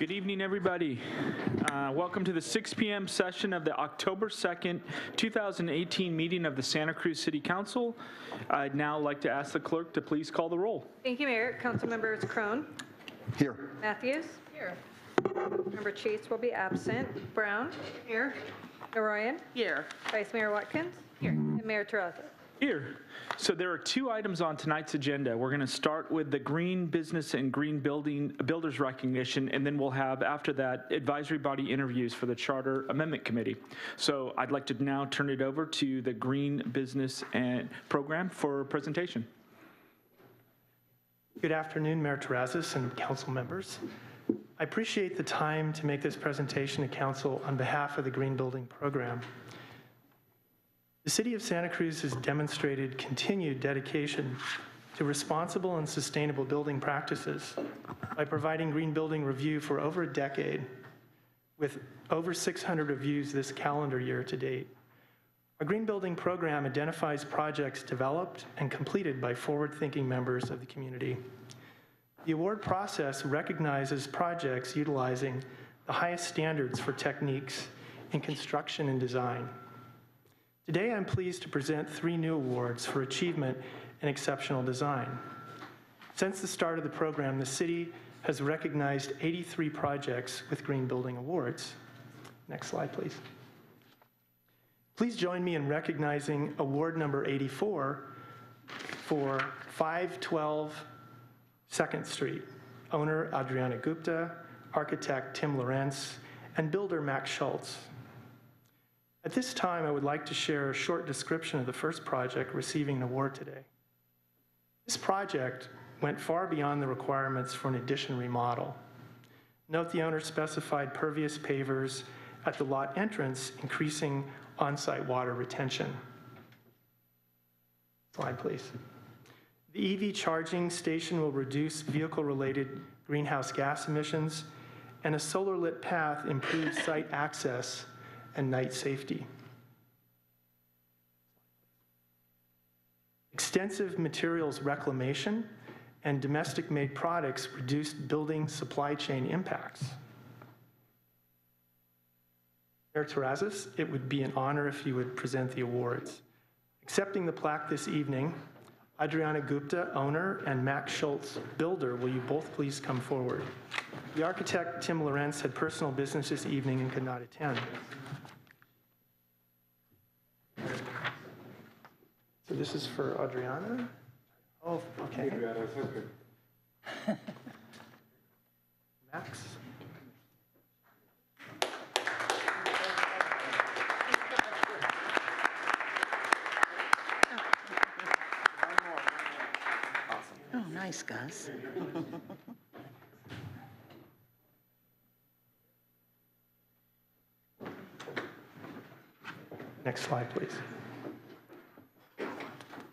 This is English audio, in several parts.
Good evening, everybody. Uh, Welcome to the 6 PM session of the October 2nd, 2018 meeting of the Santa Cruz City Council. I'd now like to ask the clerk to please call the roll. Thank you, Mayor. Council members Krohn, Here. Mathews. Here. Member Chase will be absent. Brown. Here. Noroyan. Here. Vice Mayor Watkins. Here. And Mayor Terrazas. Here. So there are two items on tonight's agenda. We're going to start with the green business and green building builders recognition, and then we'll have, after that, advisory body interviews for the Charter Amendment Committee. So I'd like to now turn it over to the green business and program for presentation. Good afternoon, Mayor Terrazas and council members. I appreciate the time to make this presentation to council on behalf of the Green Building Program. The City of Santa Cruz has demonstrated continued dedication to responsible and sustainable building practices by providing green building review for over a decade, with over 600 reviews this calendar year to date. Our Green Building Program identifies projects developed and completed by forward-thinking members of the community. The award process recognizes projects utilizing the highest standards for techniques in construction and design. Today, I'm pleased to present three new awards for achievement in exceptional design. Since the start of the program, the city has recognized 83 projects with Green Building Awards. Next slide, please. Please join me in recognizing award number 84 for 512 Second Street. Owner Adriana Gupta, architect Tim Lorenz, and builder Max Schultz. At this time, I would like to share a short description of the first project receiving an award today. This project went far beyond the requirements for an addition remodel. Note the owner specified pervious pavers at the lot entrance, increasing on-site water retention. Slide, please. The EV charging station will reduce vehicle-related greenhouse gas emissions, and a solar-lit path improves site access and night safety. Extensive materials reclamation and domestic-made products reduced building supply chain impacts. Mayor Terrazas, it would be an honor if you would present the awards. Accepting the plaque this evening, Adriana Gupta, owner, and Max Schultz, builder, will you both please come forward? The architect, Tim Lorenz, had personal business this evening and could not attend. So this is for Adriana? Oh, okay. Adriana, Max? Oh, nice, Gus. Next slide, please.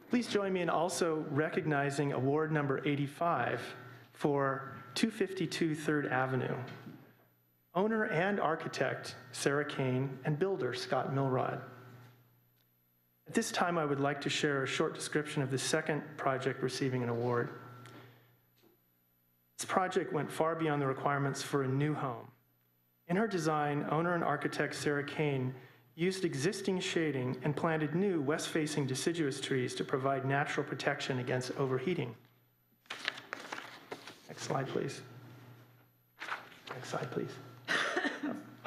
Please join me in also recognizing award number 85 for 252 Third Avenue. Owner and architect Sarah Kane and builder Scott Milrod. At this time, I would like to share a short description of the second project receiving an award. This project went far beyond the requirements for a new home. In her design, owner and architect Sarah Kane used existing shading and planted new west-facing deciduous trees to provide natural protection against overheating. Next slide, please. Next slide, please.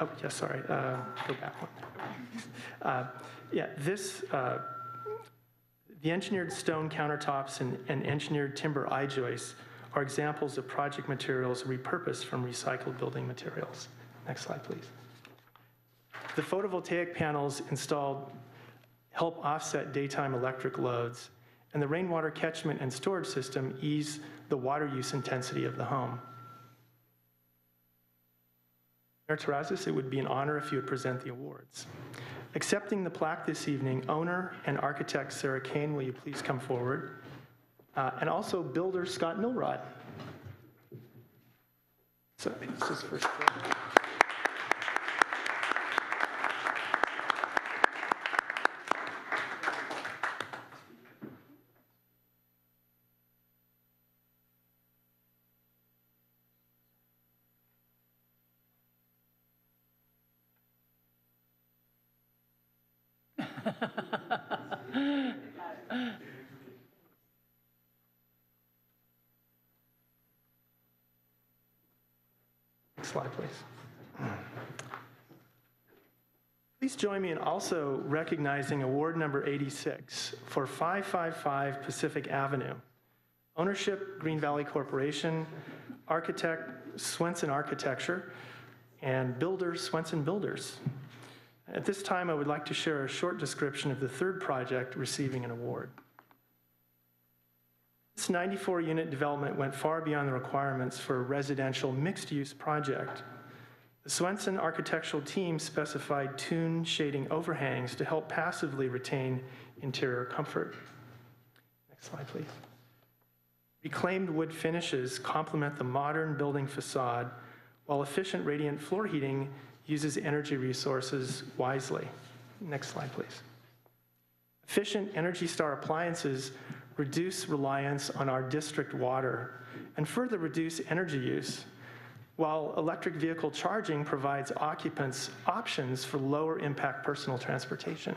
Oh, yes, sorry, uh, go back one. Uh, Yeah, this, uh, the engineered stone countertops and and engineered timber I-joists are examples of project materials repurposed from recycled building materials. Next slide, please. The photovoltaic panels installed help offset daytime electric loads, and the rainwater catchment and storage system ease the water use intensity of the home. Mayor Terrazas, it would be an honor if you would present the awards. Accepting the plaque this evening, owner and architect Sarah Kane, will you please come forward? Uh, And also builder Scott Milrod. So this is for Scott. Next slide, please. Please join me in also recognizing award number 86 for 555 Pacific Avenue. Ownership, Green Valley Corporation, architect Swenson Architecture, and builder Swenson Builders. At this time, I would like to share a short description of the third project receiving an award. This 94-unit development went far beyond the requirements for a residential mixed-use project. The Swenson architectural team specified tune shading overhangs to help passively retain interior comfort. Next slide, please. Reclaimed wood finishes complement the modern building facade, while efficient radiant floor heating uses energy resources wisely. Next slide, please. Efficient Energy Star appliances reduce reliance on our district water and further reduce energy use, while electric vehicle charging provides occupants options for lower impact personal transportation.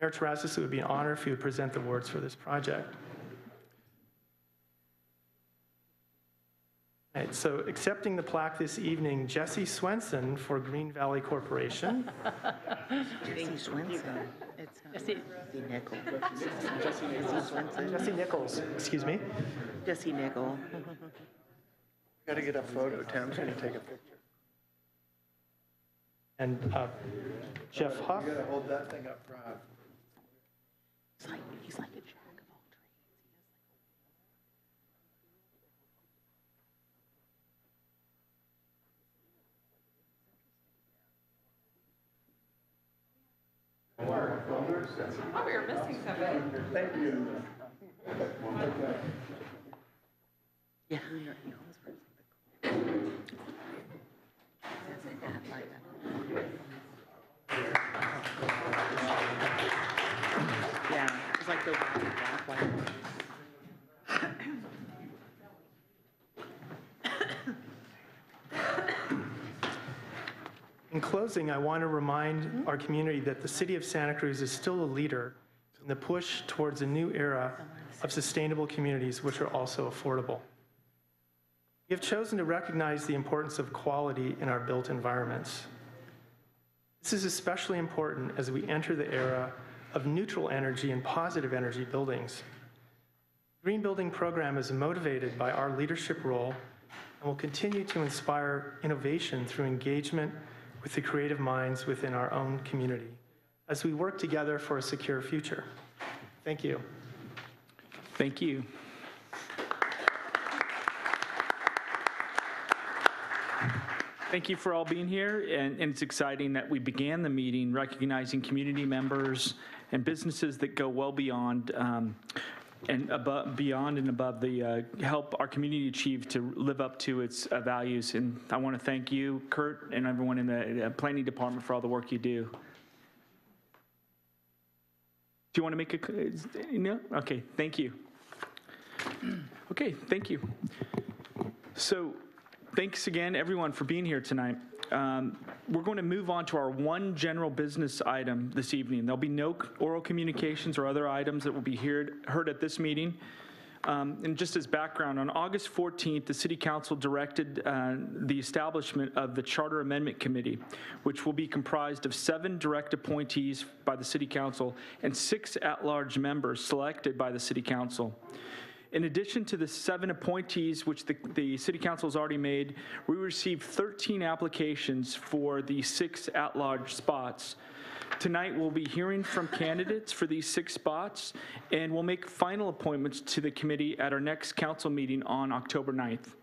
Mayor Terrazas, it would be an honor if you would present the awards for this project. Right, so accepting the plaque this evening, Jesse Swenson for Green Valley Corporation. Jesse Swenson. It's uh, Jesse Nichols. Jesse Swenson. Jesse Nichols, excuse me. Jesse Nickell. Got to get a photo, Tim's going to take a picture. And uh, Jeff Huff. You got to hold that thing up front. He's like, he's like a jack of all trades. Oh, we were missing something. Thank you. Yeah. he always wears the- That's a hat like that. Yeah, it's like the In closing, I want to remind mm-hmm. our community that the city of Santa Cruz is still a leader in the push towards a new era of sustainable communities which are also affordable. We have chosen to recognize the importance of quality in our built environments. This is especially important as we enter the era of neutral energy and positive energy buildings. The Green Building Program is motivated by our leadership role and will continue to inspire innovation through engagement with the creative minds within our own community as we work together for a secure future. Thank you. Thank you. Thank you for all being here, and, and it's exciting that we began the meeting recognizing community members and businesses that go well beyond um, and above, beyond and above the uh, help our community achieve to live up to its uh, values. And I want to thank you, Kurt, and everyone in the uh, planning department for all the work you do. Do you want to make a, no? Okay, thank you. Okay, thank you. So, thanks again, everyone, for being here tonight. Um, We're going to move on to our one general business item this evening. There'll be no oral communications or other items that will be heard heard at this meeting. Um, And just as background, on August 14th, the City Council directed uh, the establishment of the Charter Amendment Committee, which will be comprised of seven direct appointees by the City Council and six at-large members selected by the City Council. In addition to the seven appointees, which the, the city council has already made, we received 13 applications for the six at-large spots. Tonight, we'll be hearing from candidates for these six spots, and we'll make final appointments to the committee at our next council meeting on October 9th.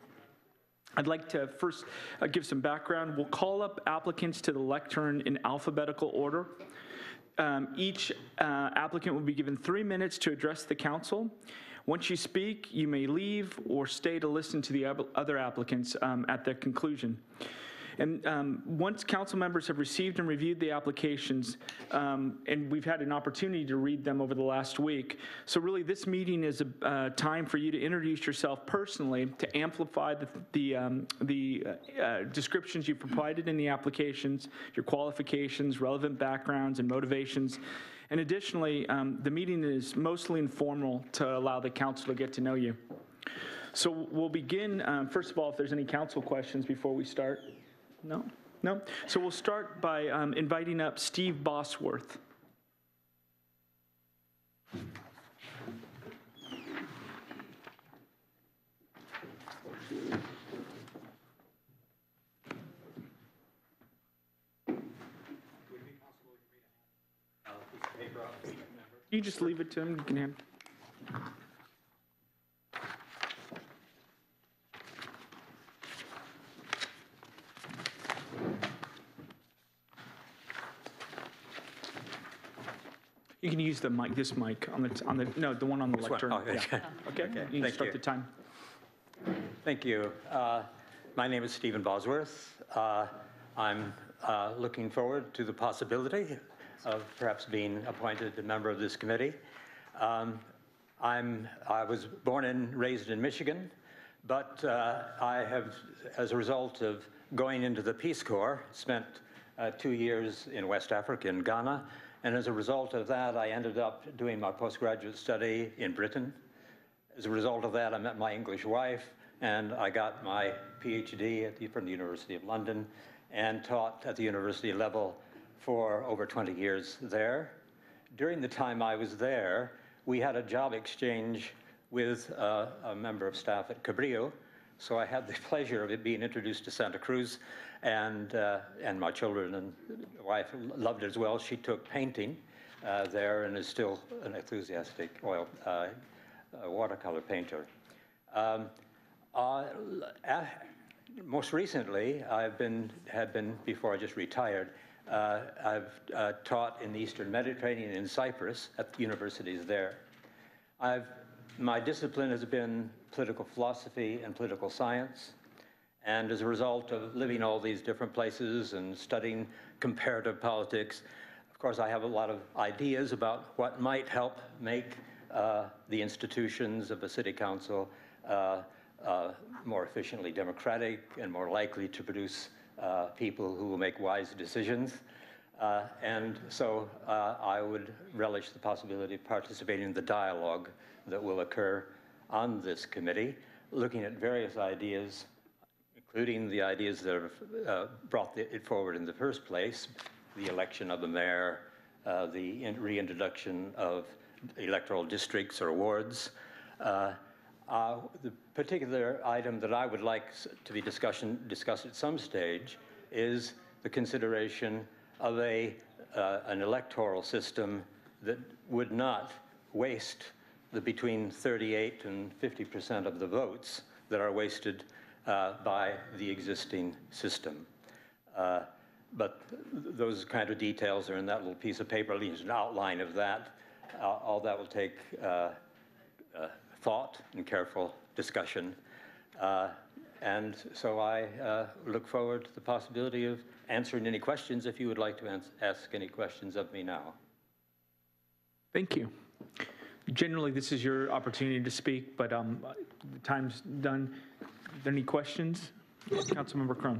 I'd like to first uh, give some background. We'll call up applicants to the lectern in alphabetical order. Um, Each uh, applicant will be given three minutes to address the council. Once you speak, you may leave or stay to listen to the other applicants um, at their conclusion. And um, once council members have received and reviewed the applications, um, and we've had an opportunity to read them over the last week, so really this meeting is a uh, time for you to introduce yourself personally, to amplify the, the, um, the uh, descriptions you provided in the applications, your qualifications, relevant backgrounds, and motivations. And additionally, um, the meeting is mostly informal to allow the council to get to know you. So we'll begin, um, first of all, if there's any council questions before we start. No? No? So we'll start by um, inviting up Steve Bosworth. You just leave it to him, you can hand. You can use the mic, this mic on the, on the, no, the one on the lectern. Oh, Yeah. okay. Okay, you can thank start you. the time. Thank you. Uh, My name is Stephen Bosworth. Uh, I'm uh, looking forward to the possibility of perhaps being appointed a member of this committee. Um, I'm, I was born and raised in Michigan, but uh, I have, as a result of going into the Peace Corps, spent uh, two years in West Africa, in Ghana, and as a result of that, I ended up doing my postgraduate study in Britain. As a result of that, I met my English wife, and I got my PhD the, from the University of London and taught at the university level for over 20 years there. During the time I was there, we had a job exchange with uh, a member of staff at Cabrillo, so I had the pleasure of being introduced to Santa Cruz, and, uh, and my children and wife loved it as well. She took painting uh, there and is still an enthusiastic oil uh, watercolor painter. Um, uh, most recently, I've been, had been, before I just retired, uh, I've uh, taught in the Eastern Mediterranean in Cyprus at the universities there. I've, my discipline has been political philosophy and political science. And as a result of living all these different places and studying comparative politics, of course, I have a lot of ideas about what might help make uh, the institutions of a city council uh, uh, more efficiently democratic and more likely to produce uh, people who will make wise decisions. Uh, and so uh, I would relish the possibility of participating in the dialogue that will occur on this committee, looking at various ideas including the ideas that have uh, brought the- it forward in the first place, the election of the mayor, uh, the in- reintroduction of electoral districts or wards. The particular item that I would like to be discussion, discussed at some stage is the consideration of a, uh, an electoral system that would not waste the between 38 and 50 percent of the votes that are wasted uh, by the existing system. Uh, But th- those kind of details are in that little piece of paper, least an outline of that. Uh, All that will take uh, uh, thought and careful discussion. Uh, And so I uh, look forward to the possibility of answering any questions if you would like to ask any questions of me now. Thank you. Generally, this is your opportunity to speak, but um, the time's done. Are there any questions? Councilmember Krohn.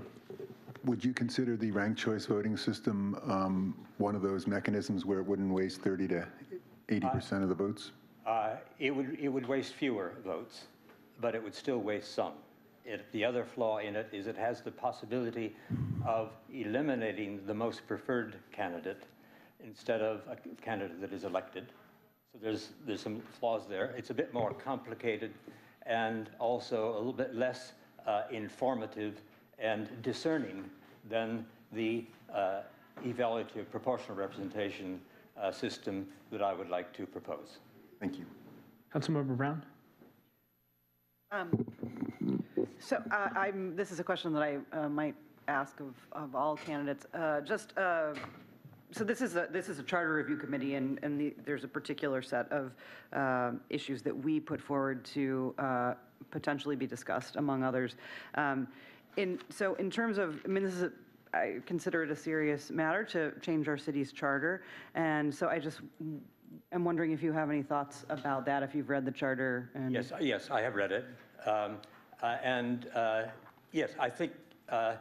Would you consider the ranked choice voting system um, one of those mechanisms where it wouldn't waste 30 to 80% of the votes? Uh, It would, it would waste fewer votes, but it would still waste some. It, the other flaw in it is it has the possibility of eliminating the most preferred candidate instead of a candidate that is elected. So there's, there's some flaws there. It's a bit more complicated and also a little bit less uh, informative and discerning than the uh, evaluative proportional representation uh, system that I would like to propose. Thank you. Councilmember Brown? So uh, I'm, this is a question that I uh, might ask of, of all candidates. Uh, Just, uh, so this is a, this is a charter review committee, and, and the- there's a particular set of um, issues that we put forward to uh, potentially be discussed, among others. Um, In, so in terms of, I mean, this is, a- I consider it a serious matter to change our city's charter. And so I just am wondering if you have any thoughts about that, if you've read the charter and. Yes, yes, I have read it. Um, uh, And uh, yes, I think uh,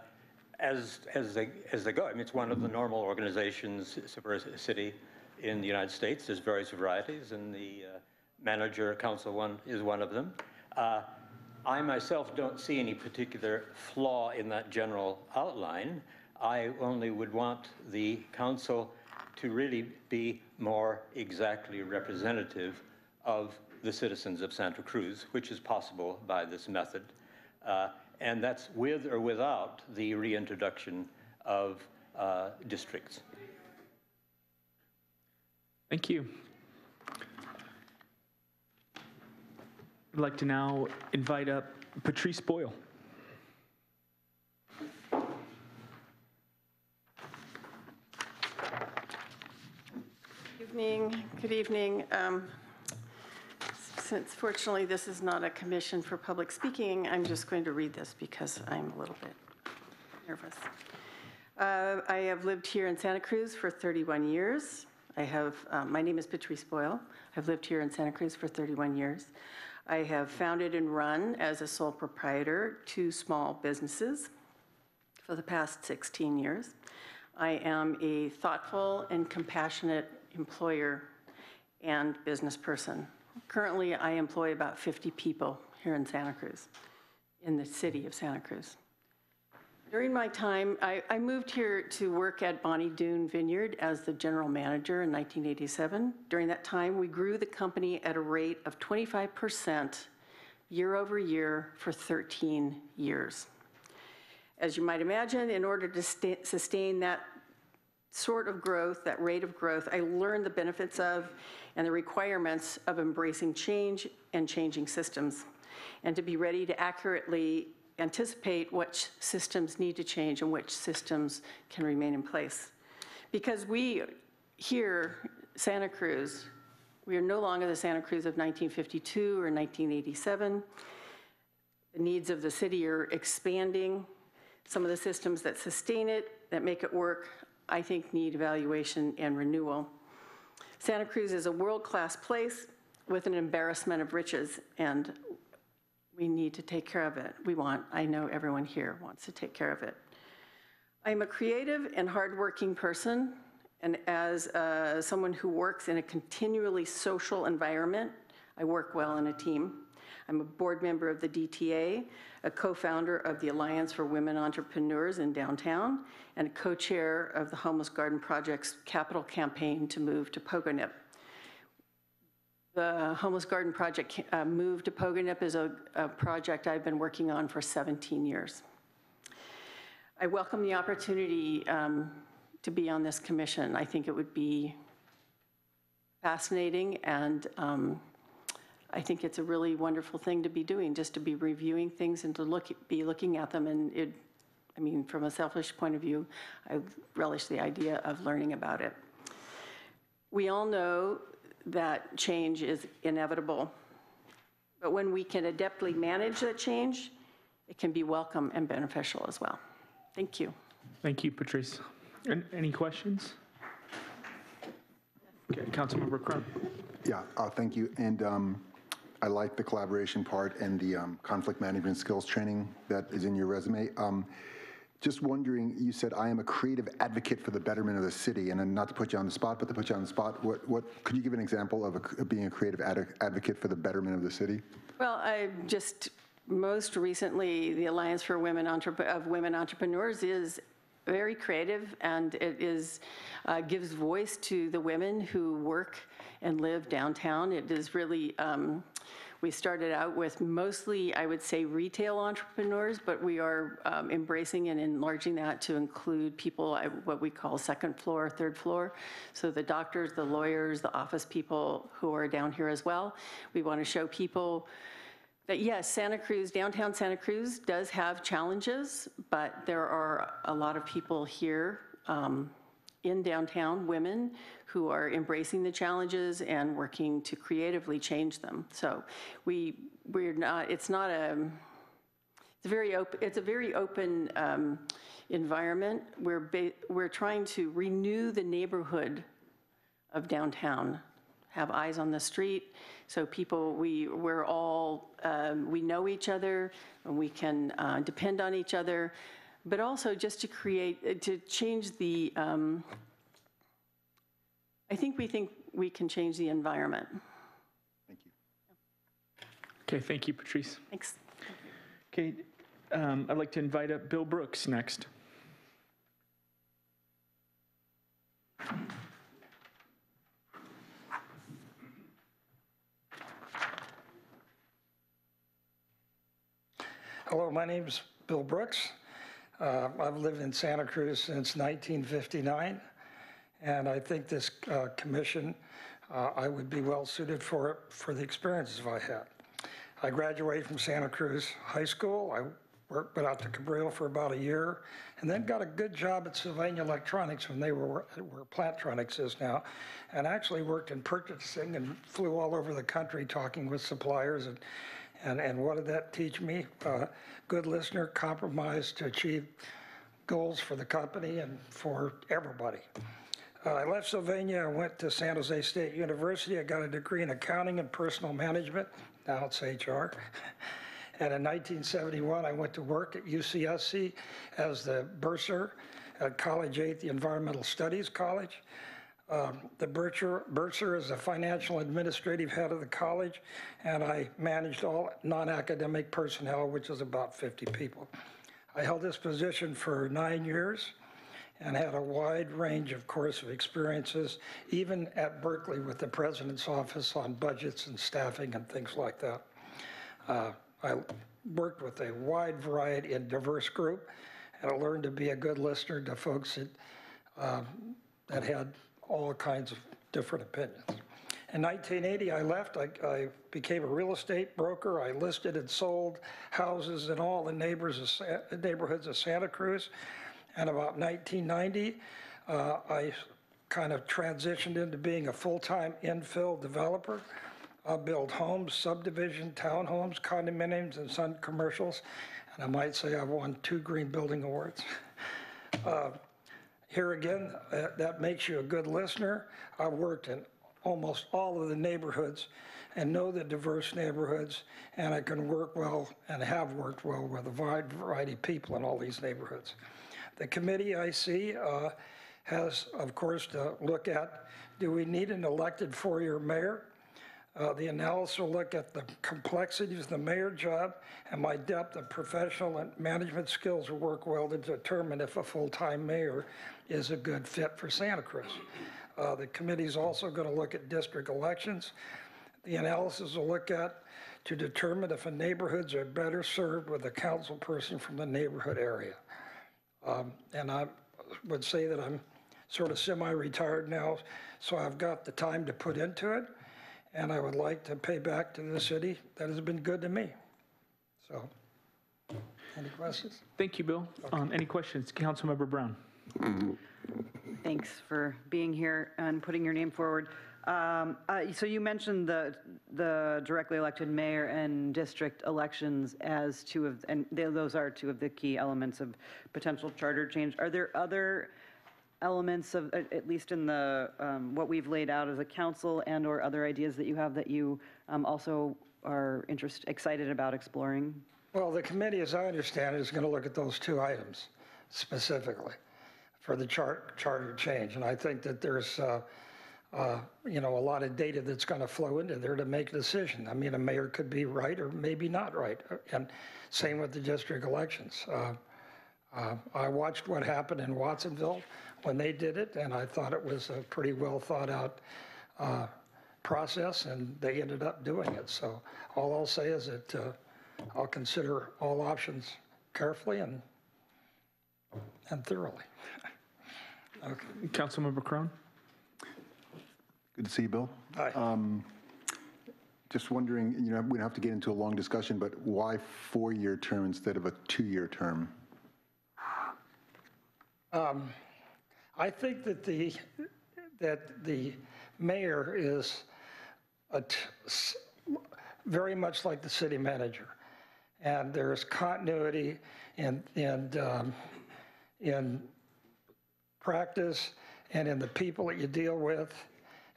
as, as they, as they go, I mean, it's one of the normal organizations a city in the United States. There's various varieties, and the manager council one is one of them. I myself don't see any particular flaw in that general outline. I only would want the council to really be more exactly representative of the citizens of Santa Cruz, which is possible by this method. Uh, And that's with or without the reintroduction of uh, districts. Thank you. I'd like to now invite up Patrice Boyle. Good evening, good evening. Um, Since fortunately this is not a commission for public speaking, I'm just going to read this because I'm a little bit nervous. Uh, I have lived here in Santa Cruz for 31 years. I have, um, my name is Patrice Boyle. I've lived here in Santa Cruz for 31 years. I have founded and run as a sole proprietor two small businesses for the past 16 years. I am a thoughtful and compassionate employer and business person. Currently, I employ about 50 people here in Santa Cruz, in the city of Santa Cruz. During my time, I, I moved here to work at Bonny Doon Vineyard as the general manager in 1987. During that time, we grew the company at a rate of 25% year over year for 13 years. As you might imagine, in order to sustain that sort of growth, that rate of growth, I learned the benefits of and the requirements of embracing change and changing systems, and to be ready to accurately anticipate which systems need to change and which systems can remain in place. Because we here, Santa Cruz, we are no longer the Santa Cruz of 1952 or 1987. The needs of the city are expanding. Some of the systems that sustain it, that make it work, I think need evaluation and renewal. Santa Cruz is a world-class place with an embarrassment of riches, and we need to take care of it. We want, I know everyone here wants to take care of it. I'm a creative and hardworking person, and as uh, someone who works in a continually social environment, I work well in a team. I'm a board member of the DTA, a co-founder of the Alliance for Women Entrepreneurs in downtown, and a co-chair of the Homeless Garden Project's capital campaign to move to Pogonip. The Homeless Garden Project uh, move to Pogonip is a, a project I've been working on for 17 years. I welcome the opportunity um, to be on this commission. I think it would be fascinating, and um, I think it's a really wonderful thing to be doing, just to be reviewing things and to look, be looking at them. And it, I mean, from a selfish point of view, I relish the idea of learning about it. We all know that change is inevitable, but when we can adeptly manage that change, it can be welcome and beneficial as well. Thank you. Thank you, Patrice. An- Any questions? Okay, Councilmember Crum. Yeah, uh, thank you. And um, I like the collaboration part and the um, conflict management skills training that is in your resume. Um, Just wondering, you said, "I am a creative advocate for the betterment of the city," and then not to put you on the spot, but to put you on the spot, what, what, could you give an example of a- of being a creative ad- advocate for the betterment of the city? Well, I just, most recently, the Alliance for Women Entrep- of Women Entrepreneurs is very creative, and it is, uh, gives voice to the women who work and live downtown. It is really, um, we started out with mostly, I would say, retail entrepreneurs, but we are um, embracing and enlarging that to include people at what we call second floor, third floor. So the doctors, the lawyers, the office people who are down here as well. We want to show people that yes, Santa Cruz, downtown Santa Cruz does have challenges, but there are a lot of people here um, in downtown, women, who are embracing the challenges and working to creatively change them. So we, we're not, it's not a, it's a very open, it's a very open um, environment. We're, we're trying to renew the neighborhood of downtown, have eyes on the street, so people, we, we're all, um, we know each other, and we can uh, depend on each other, but also just to create, uh, to change the, um, I think we think we can change the environment. Thank you. Okay, thank you, Patrice. Thanks. Okay, um, I'd like to invite up Bill Brooks next. Hello, my name is Bill Brooks. Uh, I've lived in Santa Cruz since 1959, and I think this uh, commission, uh, I would be well suited for it for the experiences I had. I graduated from Santa Cruz High School. I worked, out to Cabrillo for about a year, and then got a good job at Sylvania Electronics when they were where Plantronics is now, and actually worked in purchasing and flew all over the country talking with suppliers and and, and what did that teach me? Uh, good listener, compromise to achieve goals for the company and for everybody. Uh, I left Sylvania. I went to San Jose State University. I got a degree in accounting and personal management. Now it's HR. And in 1971, I went to work at UCSC as the bursar at College 8, the Environmental Studies College. Um, The bursar is the financial administrative head of the college, and I managed all non-academic personnel, which is about 50 people. I held this position for nine years and had a wide range, of course, of experiences, even at Berkeley with the president's office on budgets and staffing and things like that. Uh, I worked with a wide variety and diverse group, and I learned to be a good listener to folks that, um, that had all kinds of different opinions. In 1980, I left. I, I became a real estate broker. I listed and sold houses in all the neighbors of, neighborhoods of Santa Cruz. And about 1990, uh, I kind of transitioned into being a full-time infill developer. I build homes, subdivision, townhomes, condominiums, and some commercials. And I might say I've won two Green Building Awards. Uh, Here again, uh, that makes you a good listener. I've worked in almost all of the neighborhoods and know the diverse neighborhoods, and I can work well and have worked well with a wide variety of people in all these neighborhoods. The committee I see uh, has, of course, to look at, do we need an elected four-year mayor? Uh, The analysis will look at the complexities of the mayor job, and my depth of professional and management skills will work well to determine if a full-time mayor is a good fit for Santa Cruz. Uh, The is also going to look at district elections. The analysis will look at to determine if a neighborhoods are better served with a council person from the neighborhood area. Um, And I would say that I'm sort of semi-retired now, so I've got the time to put into it, and I would like to pay back to the city that has been good to me. So, any questions? Thank you, Bill. Um, Any questions? Councilmember Brown. Thanks for being here and putting your name forward. Um, uh, So you mentioned the, the directly elected mayor and district elections as two of, and th- those are two of the key elements of potential charter change. Are there other elements of, at least in the, um, what we've laid out as a council and/or other ideas that you have that you um, also are interest, excited about exploring? Well, the committee, as I understand it, is going to look at those two items specifically for the chart, charter change. And I think that there's, uh, uh, you know, a lot of data that's going to flow into there to make a decision. I mean, a mayor could be right or maybe not right. And same with the district elections. Uh, uh, I watched what happened in Watsonville when they did it, and I thought it was a pretty well thought out uh, process, and they ended up doing it. So all I'll say is that uh, I'll consider all options carefully and, and thoroughly. Okay. Councilmember Krohn. Good to see you, Bill. Hi. Just wondering, you know, we don't have to get into a long discussion, but why four-year term instead of a two-year term? I think that the, that the mayor is very much like the city manager. and there's continuity in, in, um, in practice and in the people that you deal with.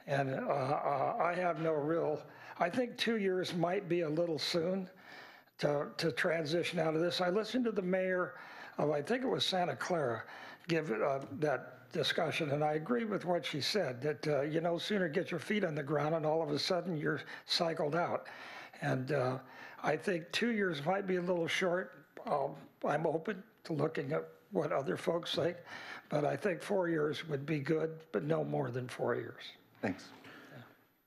And uh, uh, I have no real, I think two years might be a little soon to, to transition out of this. I listened to the mayor of, I think it was Santa Clara, give uh, that discussion, and I agree with what she said, that, uh, you know, sooner get your feet on the ground and all of a sudden you're cycled out. And uh, I think two years might be a little short. Um, I'm open to looking at what other folks think, but I think four years would be good, but no more than four years. Thanks.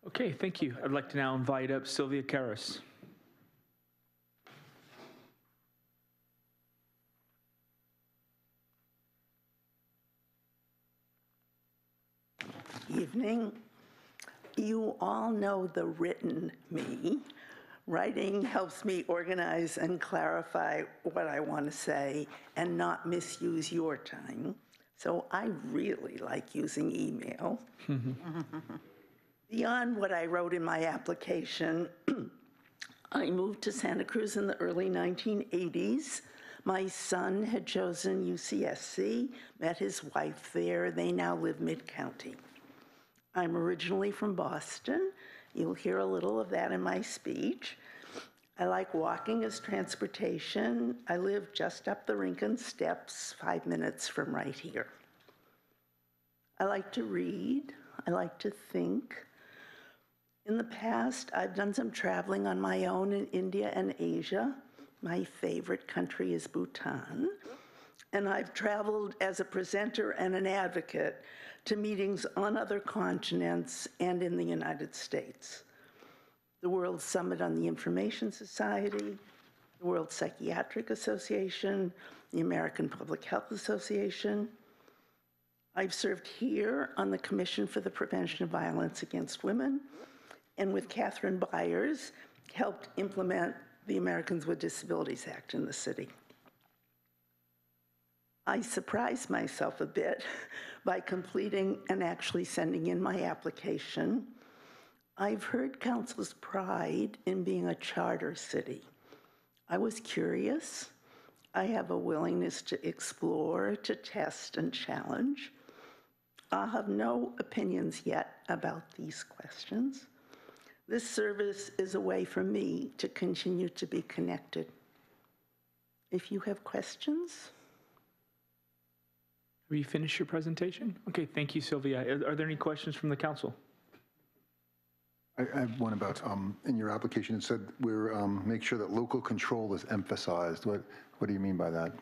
Okay, thank you. I'd like to now invite up Sylvia Caras. Evening. You all know the written me. Writing helps me organize and clarify what I want to say and not misuse your time. So I really like using email. Beyond what I wrote in my application, I moved to Santa Cruz in the early 1980s. My son had chosen UCSC, met his wife there. They now live mid county. I'm originally from Boston. You'll hear a little of that in my speech. I like walking as transportation. I live just up the Rincon Steps, five minutes from right here. I like to read. I like to think. In the past, I've done some traveling on my own in India and Asia. My favorite country is Bhutan. And I've traveled as a presenter and an advocate to meetings on other continents and in the United States. The World Summit on the Information Society, the World Psychiatric Association, the American Public Health Association. I've served here on the Commission for the Prevention of Violence Against Women, and with Catherine Byers, helped implement the Americans with Disabilities Act in the city. I surprised myself a bit by completing and actually sending in my application. I've heard council's pride in being a charter city. I was curious. I have a willingness to explore, to test, and challenge. I have no opinions yet about these questions. This service is a way for me to continue to be connected. If you have questions, Have you finished your presentation? Okay, thank you, Sylvia. Are- Are there any questions from the council? I I have one about, um, in your application, it said we're, um, make sure that local control is emphasized. What, what do you mean by that?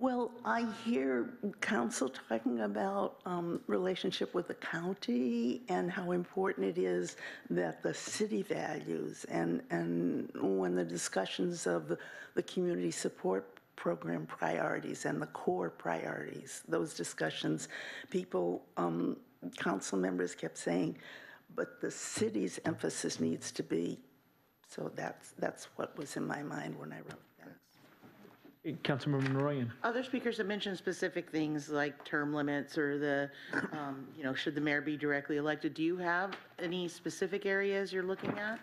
Well, I hear council talking about um, relationship with the county and how important it is that the city values and, and when the discussions of the, the community support program priorities and the core priorities, those discussions, people, um, council members kept saying, but the city's emphasis needs to be, so that's, that's what was in my mind when I wrote that. Councilmember Noroyan. Other speakers have mentioned specific things like term limits or the, um, you know, should the mayor be directly elected? Do you have any specific areas you're looking at?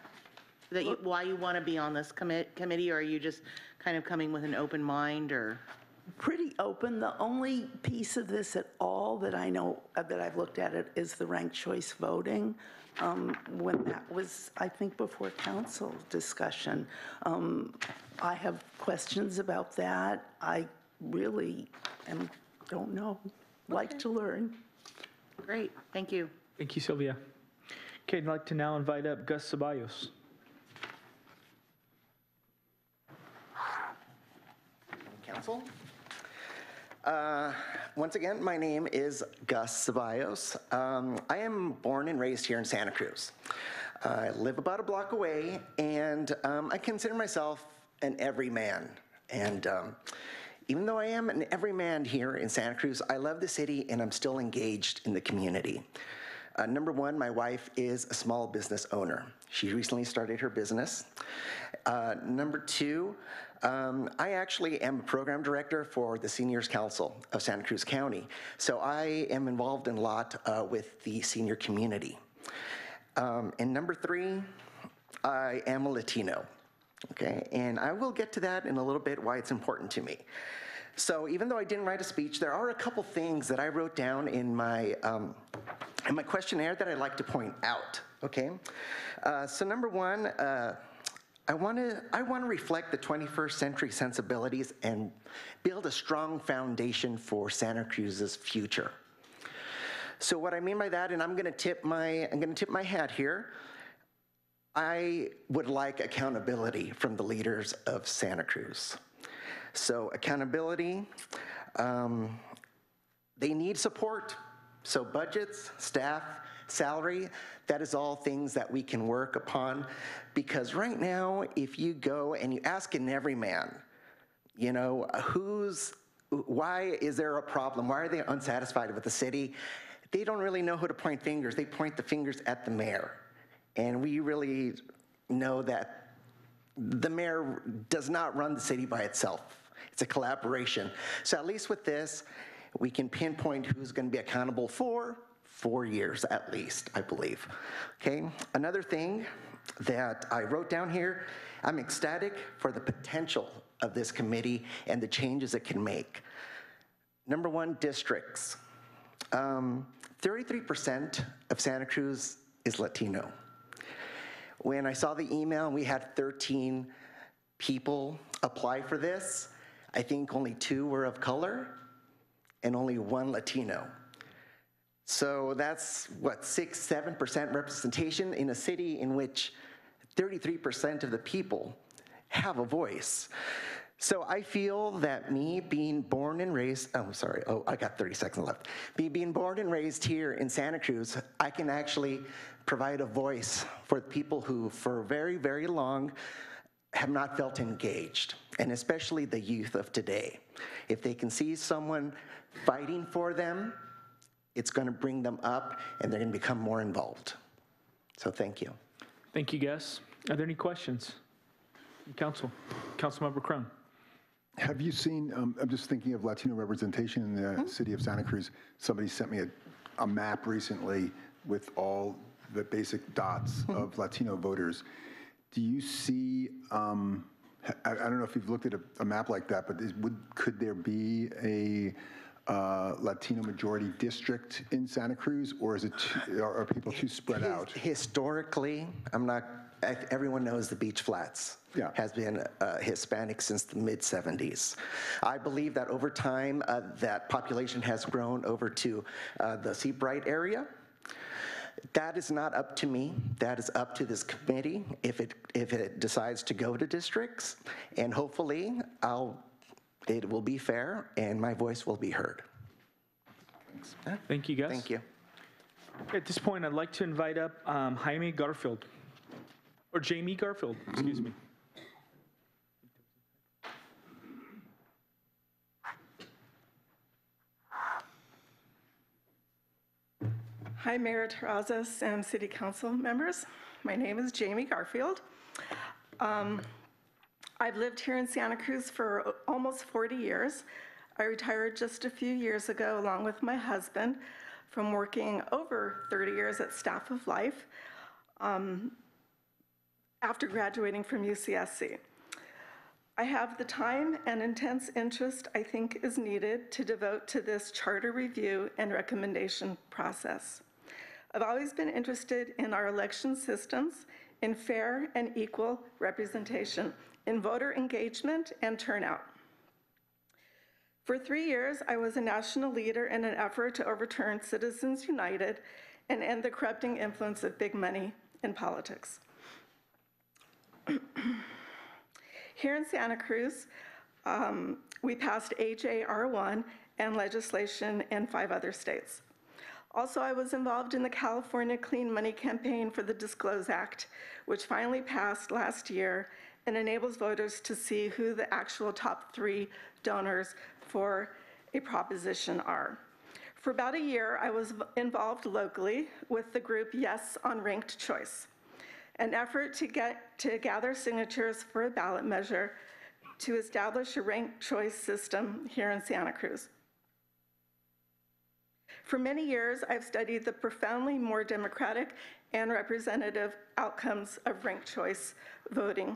That you, why you want to be on this commit, committee, or are you just kind of coming with an open mind, or? pretty open. The only piece of this at all that I know, uh, that I've looked at it, is the ranked choice voting. Um, When that was, I think, before council discussion. Um, I have questions about that. I really am, don't know, like to learn. Great, thank you. Thank you, Sylvia. Okay, I'd like to now invite up Gus Ceballos. Council. Uh, Once again, my name is Gus Ceballos. Um, I am born and raised here in Santa Cruz. I live about a block away, and um, I consider myself an everyman. And um, even though I am an everyman here in Santa Cruz, I love the city and I'm still engaged in the community. Uh, number one, my wife is a small business owner. She recently started her business. Uh, number two, um, I actually am a program director for the Seniors Council of Santa Cruz County. So I am involved in a lot uh, with the senior community. Um, and number three, I am a Latino. Okay, and I will get to that in a little bit, why it's important to me. So even though I didn't write a speech, there are a couple things that I wrote down in my, um, in my questionnaire that I'd like to point out, okay? Uh, So number one, uh, I want to I want to reflect the 21st century sensibilities and build a strong foundation for Santa Cruz's future. So what I mean by that, and I'm going to tip my I'm going to tip my hat here. I would like accountability from the leaders of Santa Cruz. So accountability, um, they need support. So budgets, staff, salary, that is all things that we can work upon. Because right now, if you go and you ask an everyman, you know, who's, why is there a problem? Why are they unsatisfied with the city? They don't really know who to point fingers. They point the fingers at the mayor. And we really know that the mayor does not run the city by itself. It's a collaboration. So at least with this, we can pinpoint who's going to be accountable for four years at least, I believe. Okay, another thing that I wrote down here, I'm ecstatic for the potential of this committee and the changes it can make. Number one, districts. Um, 33% of Santa Cruz is Latino. When I saw the email we had 13 people apply for this, I think only two were of color and only one Latino. So that's what, six, 7% representation in a city in which 33% of the people have a voice. So I feel that me being born and raised, oh, sorry, oh, I got 30 seconds left. Me being born and raised here in Santa Cruz, I can actually provide a voice for people who, for very, very long, have not felt engaged, and especially the youth of today. If they can see someone fighting for them, it's going to bring them up and they're going to become more involved. So thank you. Thank you, Gus. Are there any questions? Council, Councilmember Krohn. Have you seen, um, I'm just thinking of Latino representation in the city of Santa Cruz. Somebody sent me a, a map recently with all the basic dots of Latino voters. Do you see, um, I, I don't know if you've looked at a, a map like that, but is, would, could there be a uh, Latino majority district in Santa Cruz, or is it, too, are, are people too spread His- out? Historically, I'm not, everyone knows the Beach Flats Yeah. has been uh, Hispanic since the mid 70s. I believe that over time, uh, that population has grown over to uh, the Seabright area. That is not up to me. That is up to this committee if it if it decides to go to districts, and hopefully, I'll it will be fair and my voice will be heard. Thanks. Thank you, Gus. Thank you. At this point, I'd like to invite up um, Jaime Garfield, or Jamie Garfield, excuse me. Hi, Mayor Terrazas and City Council members. My name is Jamie Garfield. Um, I've lived here in Santa Cruz for almost 40 years. I retired just a few years ago, along with my husband, from working over 30 years at Staff of Life um, after graduating from UCSC. I have the time and intense interest I think is needed to devote to this charter review and recommendation process. I've always been interested in our election systems, in fair and equal representation, in voter engagement and turnout. For three years, I was a national leader in an effort to overturn Citizens United and end the corrupting influence of big money in politics. Here in Santa Cruz, um, we passed HAR1 and legislation in five other states. Also, I was involved in the California Clean Money Campaign for the Disclose Act, which finally passed last year and enables voters to see who the actual top three donors for a proposition are. For about a year, I was involved locally with the group Yes on Ranked Choice, an effort to get to gather signatures for a ballot measure to establish a ranked choice system here in Santa Cruz. For many years, I've studied the profoundly more democratic and representative outcomes of ranked choice voting.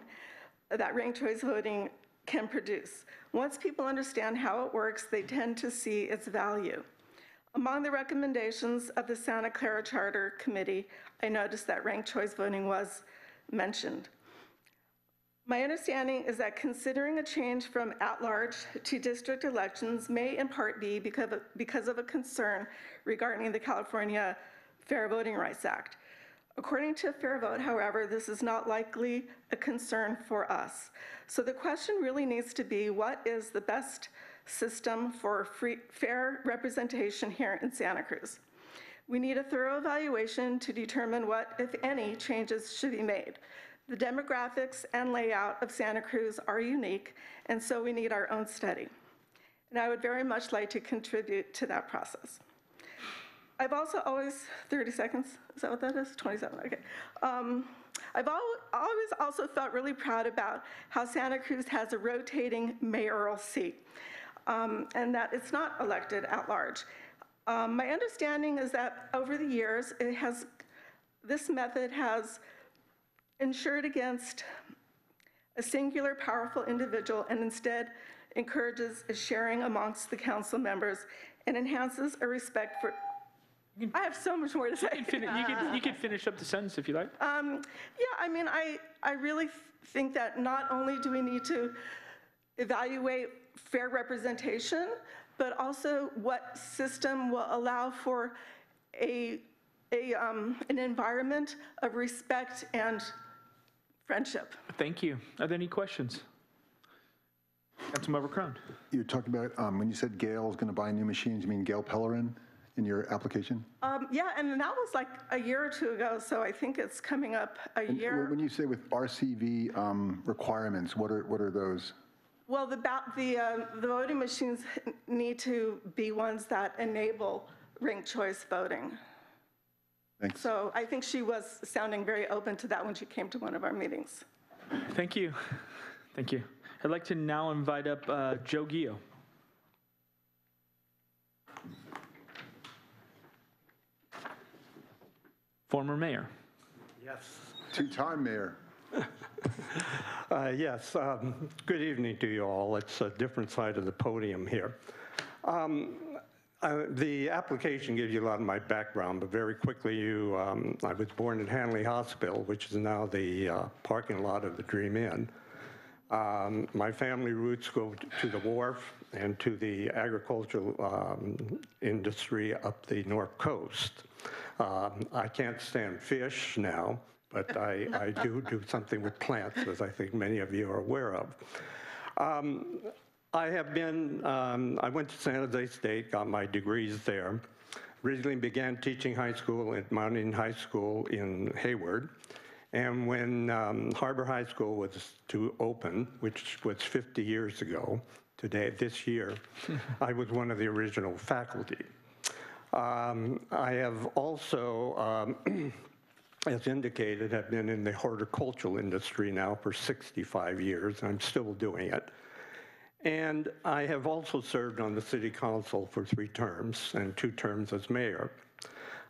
That ranked choice voting can produce. Once people understand how it works, they tend to see its value. Among the recommendations of the Santa Clara Charter Committee, I noticed that ranked choice voting was mentioned. My understanding is that considering a change from at-large to district elections may in part be because of, because of a concern regarding the California Fair Voting Rights Act. According to FairVote, however, this is not likely a concern for us. So the question really needs to be, what is the best system for free, fair representation here in Santa Cruz? We need a thorough evaluation to determine what, if any, changes should be made. The demographics and layout of Santa Cruz are unique, and so we need our own study. And I would very much like to contribute to that process. I've also always, 30 seconds, is that what that is? 27, okay. Um, I've al- always also felt really proud about how Santa Cruz has a rotating mayoral seat, um, and that it's not elected at large. Um, my understanding is that over the years, it has, this method has insured against a singular powerful individual and instead encourages a sharing amongst the council members and enhances a respect for, I have so much more to say. You can, you can- you can finish up the sentence if you like. Um, yeah, I mean, I, I really think that not only do we need to evaluate fair representation, but also what system will allow for a, a, um, an environment of respect and friendship. Thank you. Are there any questions? Councilmember Krohn. You're talking about, um, when you said Gail is going to buy new machines, you mean Gail Pellerin in your application? Um, yeah, and that was like a year or two ago, so I think it's coming up a And year. When you say with RCV um, requirements, what are, what are those? Well, the, ba- the, uh, the voting machines need to be ones that enable ranked choice voting. Thanks. So I think she was sounding very open to that when she came to one of our meetings. Thank you. Thank you. I'd like to now invite up uh, Joe Ghio. Former mayor. Yes. Two-time mayor. Uh, Yes, um, good evening to you all. It's a different side of the podium here. Um, uh, The application gives you a lot of my background, but very quickly, you, um, I was born in Hanley Hospital, which is now the uh, parking lot of the Dream Inn. Um, My family roots go to the wharf and to the agricultural um, industry up the north coast. Um, I can't stand fish now, but I, I do do something with plants, as I think many of you are aware of. Um, I have been, um, I went to San Jose State, got my degrees there. Originally began teaching high school at Mountain High School in Hayward. And when um, Harbor High School was to open, which was 50 years ago, today, this year, I was one of the original faculty. Um, I have also, um, as indicated, have been in the horticultural industry now for 65 years. I'm still doing it. And I have also served on the city council for three terms and two terms as mayor.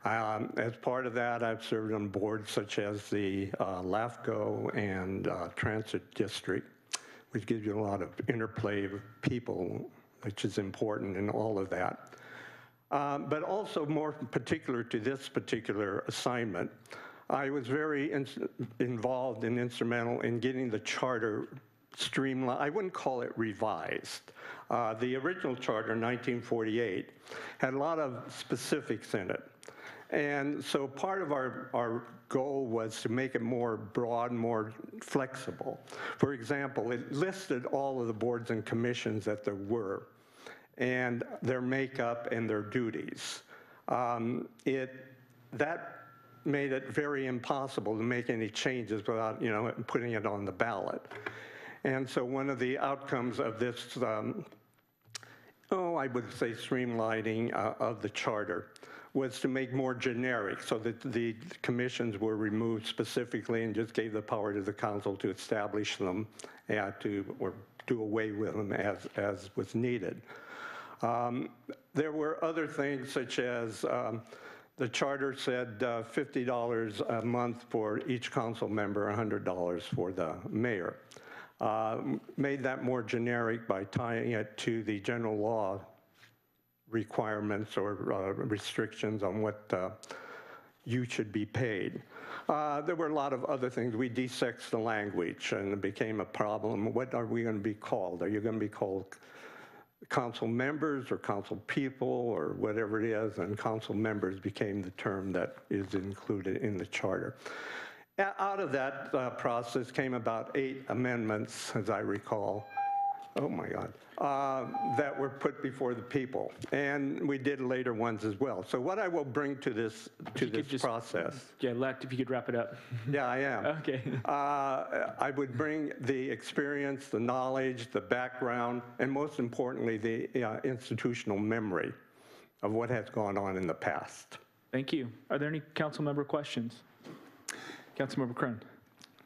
Um, As part of that, I've served on boards such as the uh, LAFCO and uh, Transit District, which gives you a lot of interplay of people, which is important in all of that. Um, But also more particular to this particular assignment, I was very ins- involved and instrumental in getting the charter streamlined. I wouldn't call it revised. Uh, The original charter, 1948, had a lot of specifics in it. And so part of our, our goal was to make it more broad, more flexible. For example, it listed all of the boards and commissions that there were and their makeup and their duties. Um, It, that made it very impossible to make any changes without, you know, putting it on the ballot. And so one of the outcomes of this, um, oh, I would say streamlining uh, of the charter was to make more generic so that the commissions were removed specifically and just gave the power to the council to establish them and to, or do away with them as, as was needed. Um, There were other things such as um, the charter said uh, $50 a month for each council member, $100 for the mayor. uh, made that more generic by tying it to the general law requirements or uh, restrictions on what uh, you should be paid. Uh, There were a lot of other things. We desexed the language, and it became a problem. What are we going to be called? Are you going to be called council members or council people or whatever it is? And council members became the term that is included in the charter. Out of that uh, process came about eight amendments, as I recall. Oh, my God. uh, That were put before the people. And we did later ones as well. So what I will bring to this, to this just- process. Yeah, Lect, if you could wrap it up. Yeah, I am. Okay. Uh, I would bring the experience, the knowledge, the background, and most importantly, the uh, institutional memory of what has gone on in the past. Thank you. Are there any council member questions? Councilmember Krohn.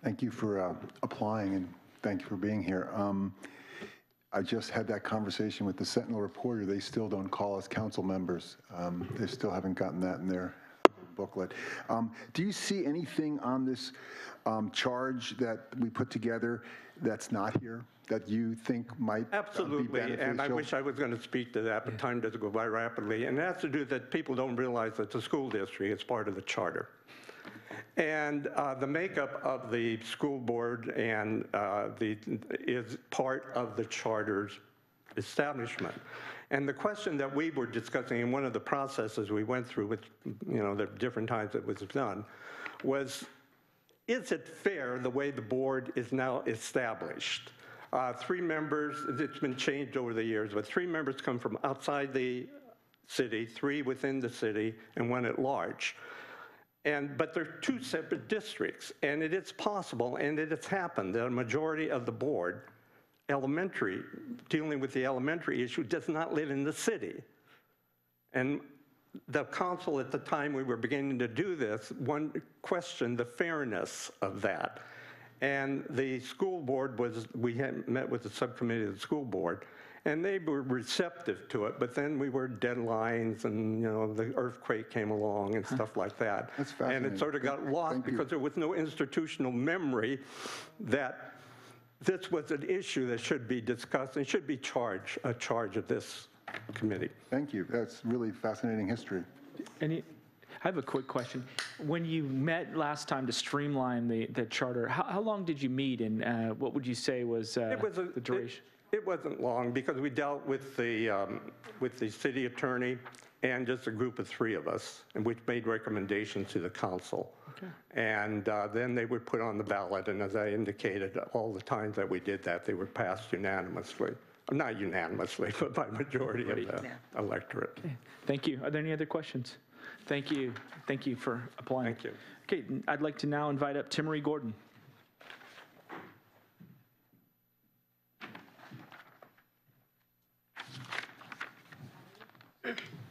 Thank you for uh, applying and thank you for being here. Um, I just had that conversation with the Sentinel reporter. They still don't call us council members. Um, They still haven't gotten that in their booklet. Um, Do you see anything on this um, charge that we put together that's not here, that you think might uh, be Absolutely, and I wish I was going to speak to that, but time doesn't go by rapidly. And it has to do that people don't realize that the school district is part of the charter. And uh, the makeup of the school board and uh, the, is part of the charter's establishment. And the question that we were discussing in one of the processes we went through with, you know, the different times it was done, was is it fair the way the board is now established? Uh, Three members, it's been changed over the years, but three members come from outside the city, three within the city, and one at large. And, but they're two separate districts, and it is possible, and it has happened, that a majority of the board, elementary, dealing with the elementary issue, does not live in the city. And the council at the time we were beginning to do this, one questioned the fairness of that. And the school board was, we had met with the subcommittee of the school board, and they were receptive to it, but then we were deadlines and, you know, the earthquake came along and stuff like that. That's fascinating. And it sort of got lost Thank you. because there was no institutional memory that this was an issue that should be discussed and should be charged, a charge of this committee. Thank you. That's really fascinating history. Any, I have a quick question. When you met last time to streamline the, the charter, how, how long did you meet and uh, what would you say was uh, It was a- the duration? It wasn't long because we dealt with the, um, with the city attorney and just a group of three of us, and which made recommendations to the council. And uh, then they were put on the ballot, and as I indicated, all the times that we did that, they were passed unanimously. Not unanimously, but by majority of the electorate. Thank you. Are there any other questions? Thank you. Thank you for applying. Thank you. Okay, I'd like to now invite up Timmery Gordon.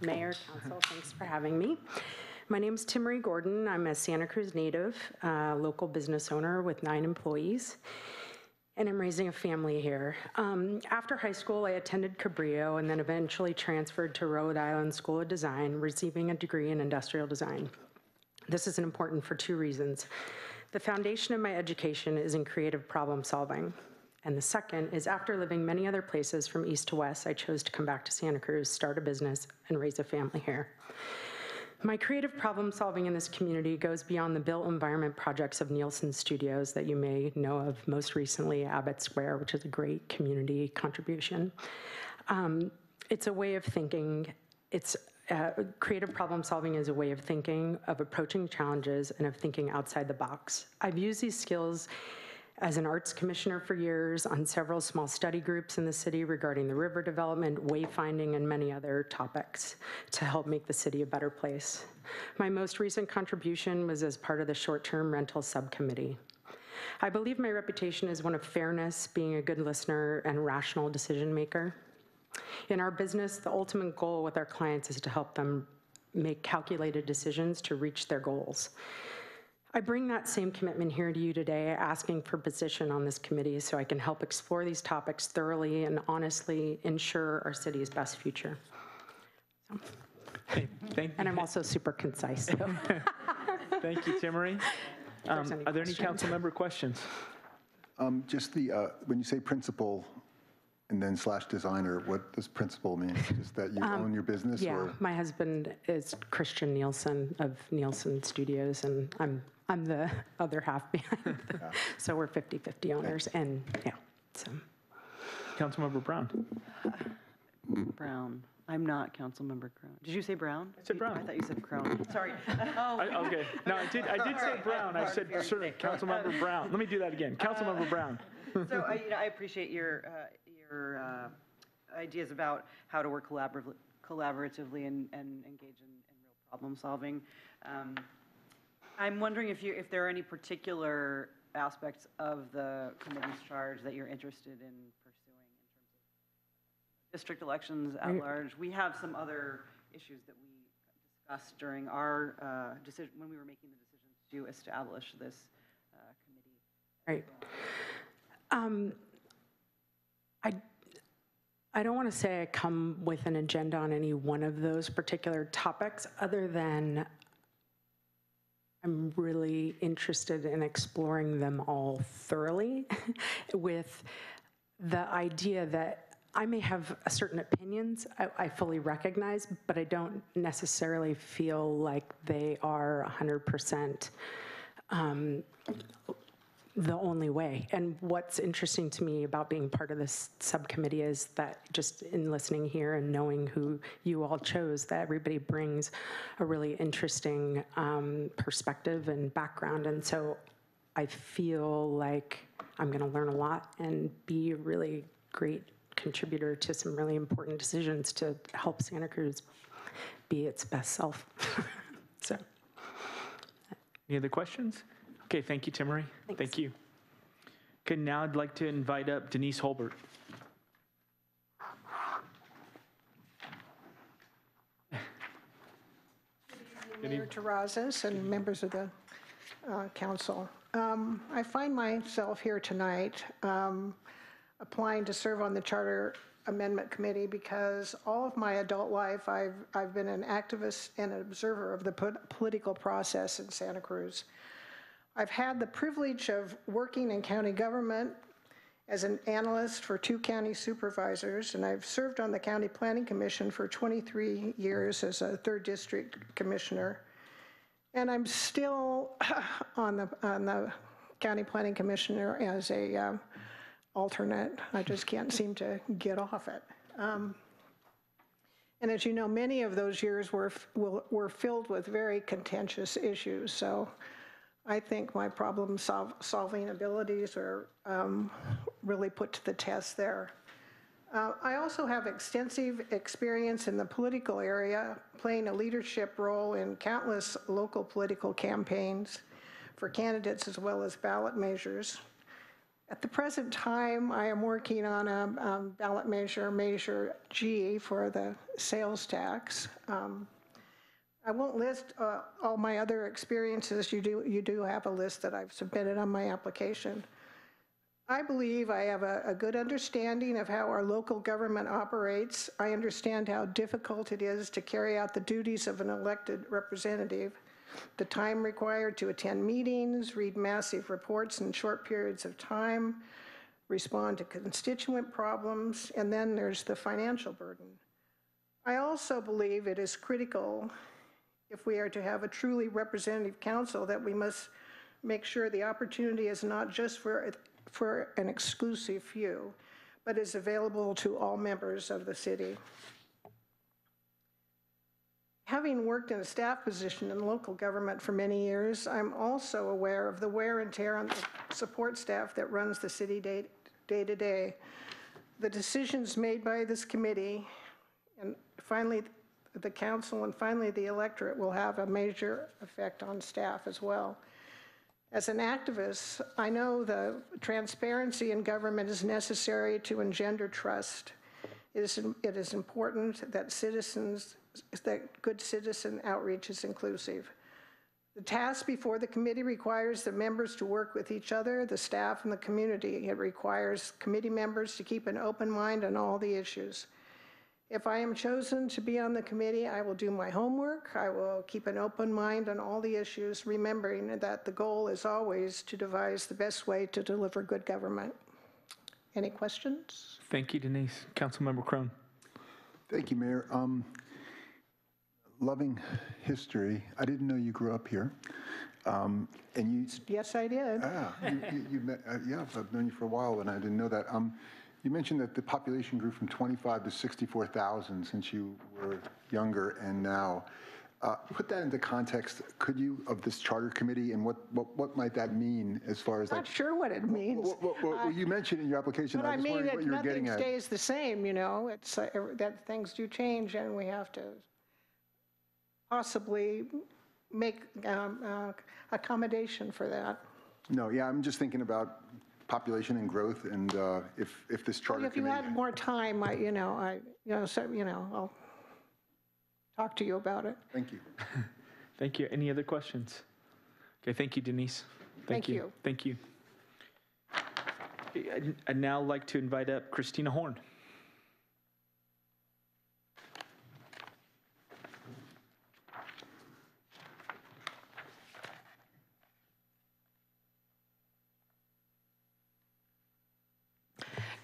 Mayor, council, thanks for having me. My name is Timmery Gordon. I'm a Santa Cruz native, uh, local business owner with nine employees, and I'm raising a family here. Um, After high school, I attended Cabrillo and then eventually transferred to Rhode Island School of Design, receiving a degree in industrial design. This is important for two reasons. The foundation of my education is in creative problem solving. And the second is after living many other places from east to west, I chose to come back to Santa Cruz, start a business, and raise a family here. My creative problem solving in this community goes beyond the built environment projects of Nielsen Studios that you may know of most recently, Abbott Square, which is a great community contribution. Um, it's a way of thinking. It's uh, creative problem solving is a way of thinking, of approaching challenges, and of thinking outside the box. I've used these skills as an arts commissioner for years on several small study groups in the city regarding the river development, wayfinding, and many other topics to help make the city a better place. My most recent contribution was as part of the short-term rental subcommittee. I believe my reputation is one of fairness, being a good listener, and rational decision maker. In our business, the ultimate goal with our clients is to help them make calculated decisions to reach their goals. I bring that same commitment here to you today, asking for position on this committee so I can help explore these topics thoroughly and honestly ensure our city's best future. Thank And I'm also super concise, so. Thank you, Timmery. there's Um, Are there any council member questions? Um, Just the, uh, when you say principal and then slash designer, what does principal mean? Just that you own your business? Um, Yeah, or my husband is Christian Nielsen of Nielsen Studios, and I'm, I'm the other half behind. the- So we're 50/50 owners, and, yeah, so. Councilmember Brown. Brown. I'm not Councilmember Crown. Did you say Brown? I said Brown. I thought you said Crown. Sorry. I- Okay, no, I did, I did say Brown. I said, sir, Councilmember Brown. Let me do that again. Councilmember Brown. So I, you know, I appreciate your, uh, your uh, ideas about how to work collaboratively, collaboratively and, and engage in, in real problem solving. Um, I'm wondering if you, if there are any particular aspects of the committee's charge that you're interested in pursuing in terms of district elections at large. We have some other issues that we discussed during our uh, decision, when we were making the decision to establish this uh, committee. Right. Um, I, I don't want to say I come with an agenda on any one of those particular topics, other than I'm really interested in exploring them all thoroughly with the idea that I may have certain opinions I, I fully recognize, but I don't necessarily feel like they are 100% um, the only way. And what's interesting to me about being part of this subcommittee is that just in listening here and knowing who you all chose, that everybody brings a really interesting um, perspective and background. And so I feel like I'm going to learn a lot and be a really great contributor to some really important decisions to help Santa Cruz be its best self. so. Any other questions? Okay, thank you, Timmery. Thank you. Okay, now I'd like to invite up Denise Holbert. Mayor Terrazas and members of the uh, council. Um, I find myself here tonight um, applying to serve on the Charter Amendment Committee because all of my adult life, I've, I've been an activist and an observer of the po- political process in Santa Cruz. I've had the privilege of working in county government as an analyst for two county supervisors, and I've served on the County Planning Commission for 23 years as a third district commissioner. And I'm still on the, on the County Planning Commissioner as a um, alternate. I just can't seem to get off it. Um, And as you know, many of those years were, were were filled with very contentious issues. So I think my problem sol- solving abilities are um, really put to the test there. Uh, I also have extensive experience in the political area, playing a leadership role in countless local political campaigns for candidates as well as ballot measures. At the present time, I am working on a um, ballot measure, Measure G, for the sales tax. Um, I won't list uh, all my other experiences. You do, you do have a list that I've submitted on my application. I believe I have a, a good understanding of how our local government operates. I understand how difficult it is to carry out the duties of an elected representative, the time required to attend meetings, read massive reports in short periods of time, respond to constituent problems, and then there's the financial burden. I also believe it is critical if we are to have a truly representative council, that we must make sure the opportunity is not just for, for an exclusive few, but is available to all members of the city. Having worked in a staff position in local government for many years, I'm also aware of the wear and tear on the support staff that runs the city day, day to day. The decisions made by this committee, and finally the council and finally the electorate will have a major effect on staff as well. As an activist, I know the transparency in government is necessary to engender trust. It is, it is important that citizens, that good citizen outreach is inclusive. The task before the committee requires the members to work with each other, the staff, and the community. It requires committee members to keep an open mind on all the issues. If I am chosen to be on the committee, I will do my homework. I will keep an open mind on all the issues, remembering that the goal is always to devise the best way to deliver good government. Any questions? Thank you, Denise. Councilmember Krohn. Thank you, Mayor. Um, Loving history, I didn't know you grew up here. Um, And you, Yes, I did. ah, you- you, you met, uh, yeah, I've known you for a while, and I didn't know that. Um, You mentioned that the population grew from 25 to 64,000 since you were younger and now. Uh, Put that into context, could you, of this charter committee, and what, what, what might that mean as far as like? Not sure what it means. Well, well, well, you mentioned in your application, But I I mean, that what you were nothing at. stays the same, you know? It's, uh, that things do change and we have to possibly make um, uh, accommodation for that. No, yeah, I'm just thinking about population and growth, and uh, if, if this charter If you committee. had more time, I, you know, I, you know, so, you know, I'll talk to you about it. Thank you. Thank you. Any other questions? Okay, thank you, Denise. Thank you. Thank you. Okay, I'd- I'd now like to invite up Christina Horn.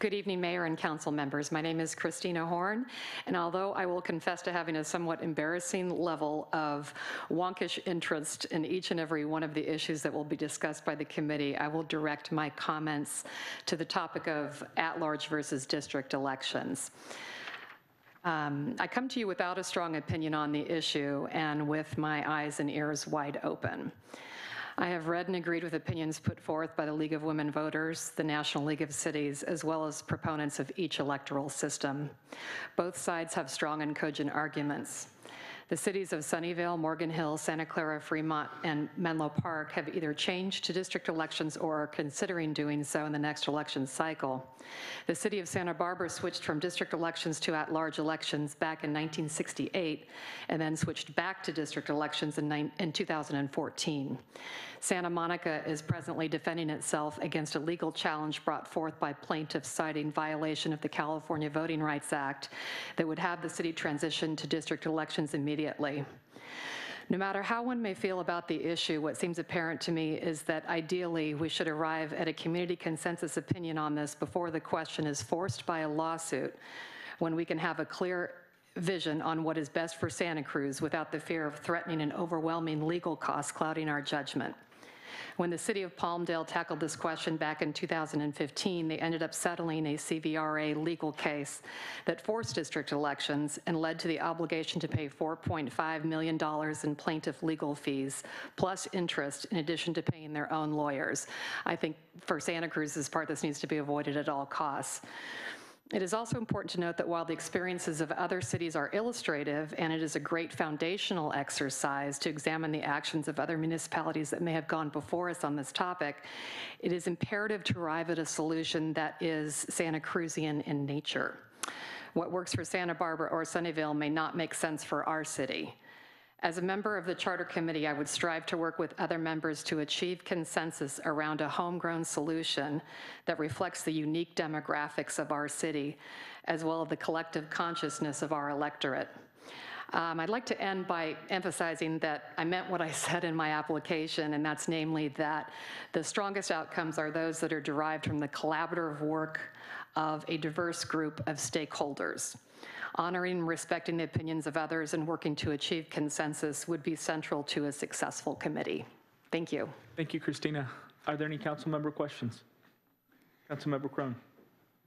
Good evening, Mayor and council members. My name is Christina Horn, and although I will confess to having a somewhat embarrassing level of wonkish interest in each and every one of the issues that will be discussed by the committee, I will direct my comments to the topic of at-large versus district elections. Um, I come to you without a strong opinion on the issue and with my eyes and ears wide open. I have read and agreed with opinions put forth by the League of Women Voters, the National League of Cities, as well as proponents of each electoral system. Both sides have strong and cogent arguments. The cities of Sunnyvale, Morgan Hill, Santa Clara, Fremont, and Menlo Park have either changed to district elections or are considering doing so in the next election cycle. The city of Santa Barbara switched from district elections to at-large elections back in 1968 and then switched back to district elections in, in 2014. Santa Monica is presently defending itself against a legal challenge brought forth by plaintiffs citing violation of the California Voting Rights Act that would have the city transition to district elections immediately. No matter how one may feel about the issue, what seems apparent to me is that ideally we should arrive at a community consensus opinion on this before the question is forced by a lawsuit, when we can have a clear vision on what is best for Santa Cruz without the fear of threatening and overwhelming legal costs clouding our judgment. When the city of Palmdale tackled this question back in 2015, they ended up settling a CVRA legal case that forced district elections and led to the obligation to pay $4.5 million in plaintiff legal fees, plus interest, in addition to paying their own lawyers. I think for Santa Cruz's part, this needs to be avoided at all costs. It is also important to note that while the experiences of other cities are illustrative, and it is a great foundational exercise to examine the actions of other municipalities that may have gone before us on this topic, it is imperative to arrive at a solution that is Santa Cruzian in nature. What works for Santa Barbara or Sunnyvale may not make sense for our city. As a member of the Charter Committee, I would strive to work with other members to achieve consensus around a homegrown solution that reflects the unique demographics of our city, as well as the collective consciousness of our electorate. Um, I'd like to end by emphasizing that I meant what I said in my application, and that's namely that the strongest outcomes are those that are derived from the collaborative work of a diverse group of stakeholders. Honoring and respecting the opinions of others and working to achieve consensus would be central to a successful committee. Thank you. Thank you, Christina. Are there any council member questions? Councilmember Krohn.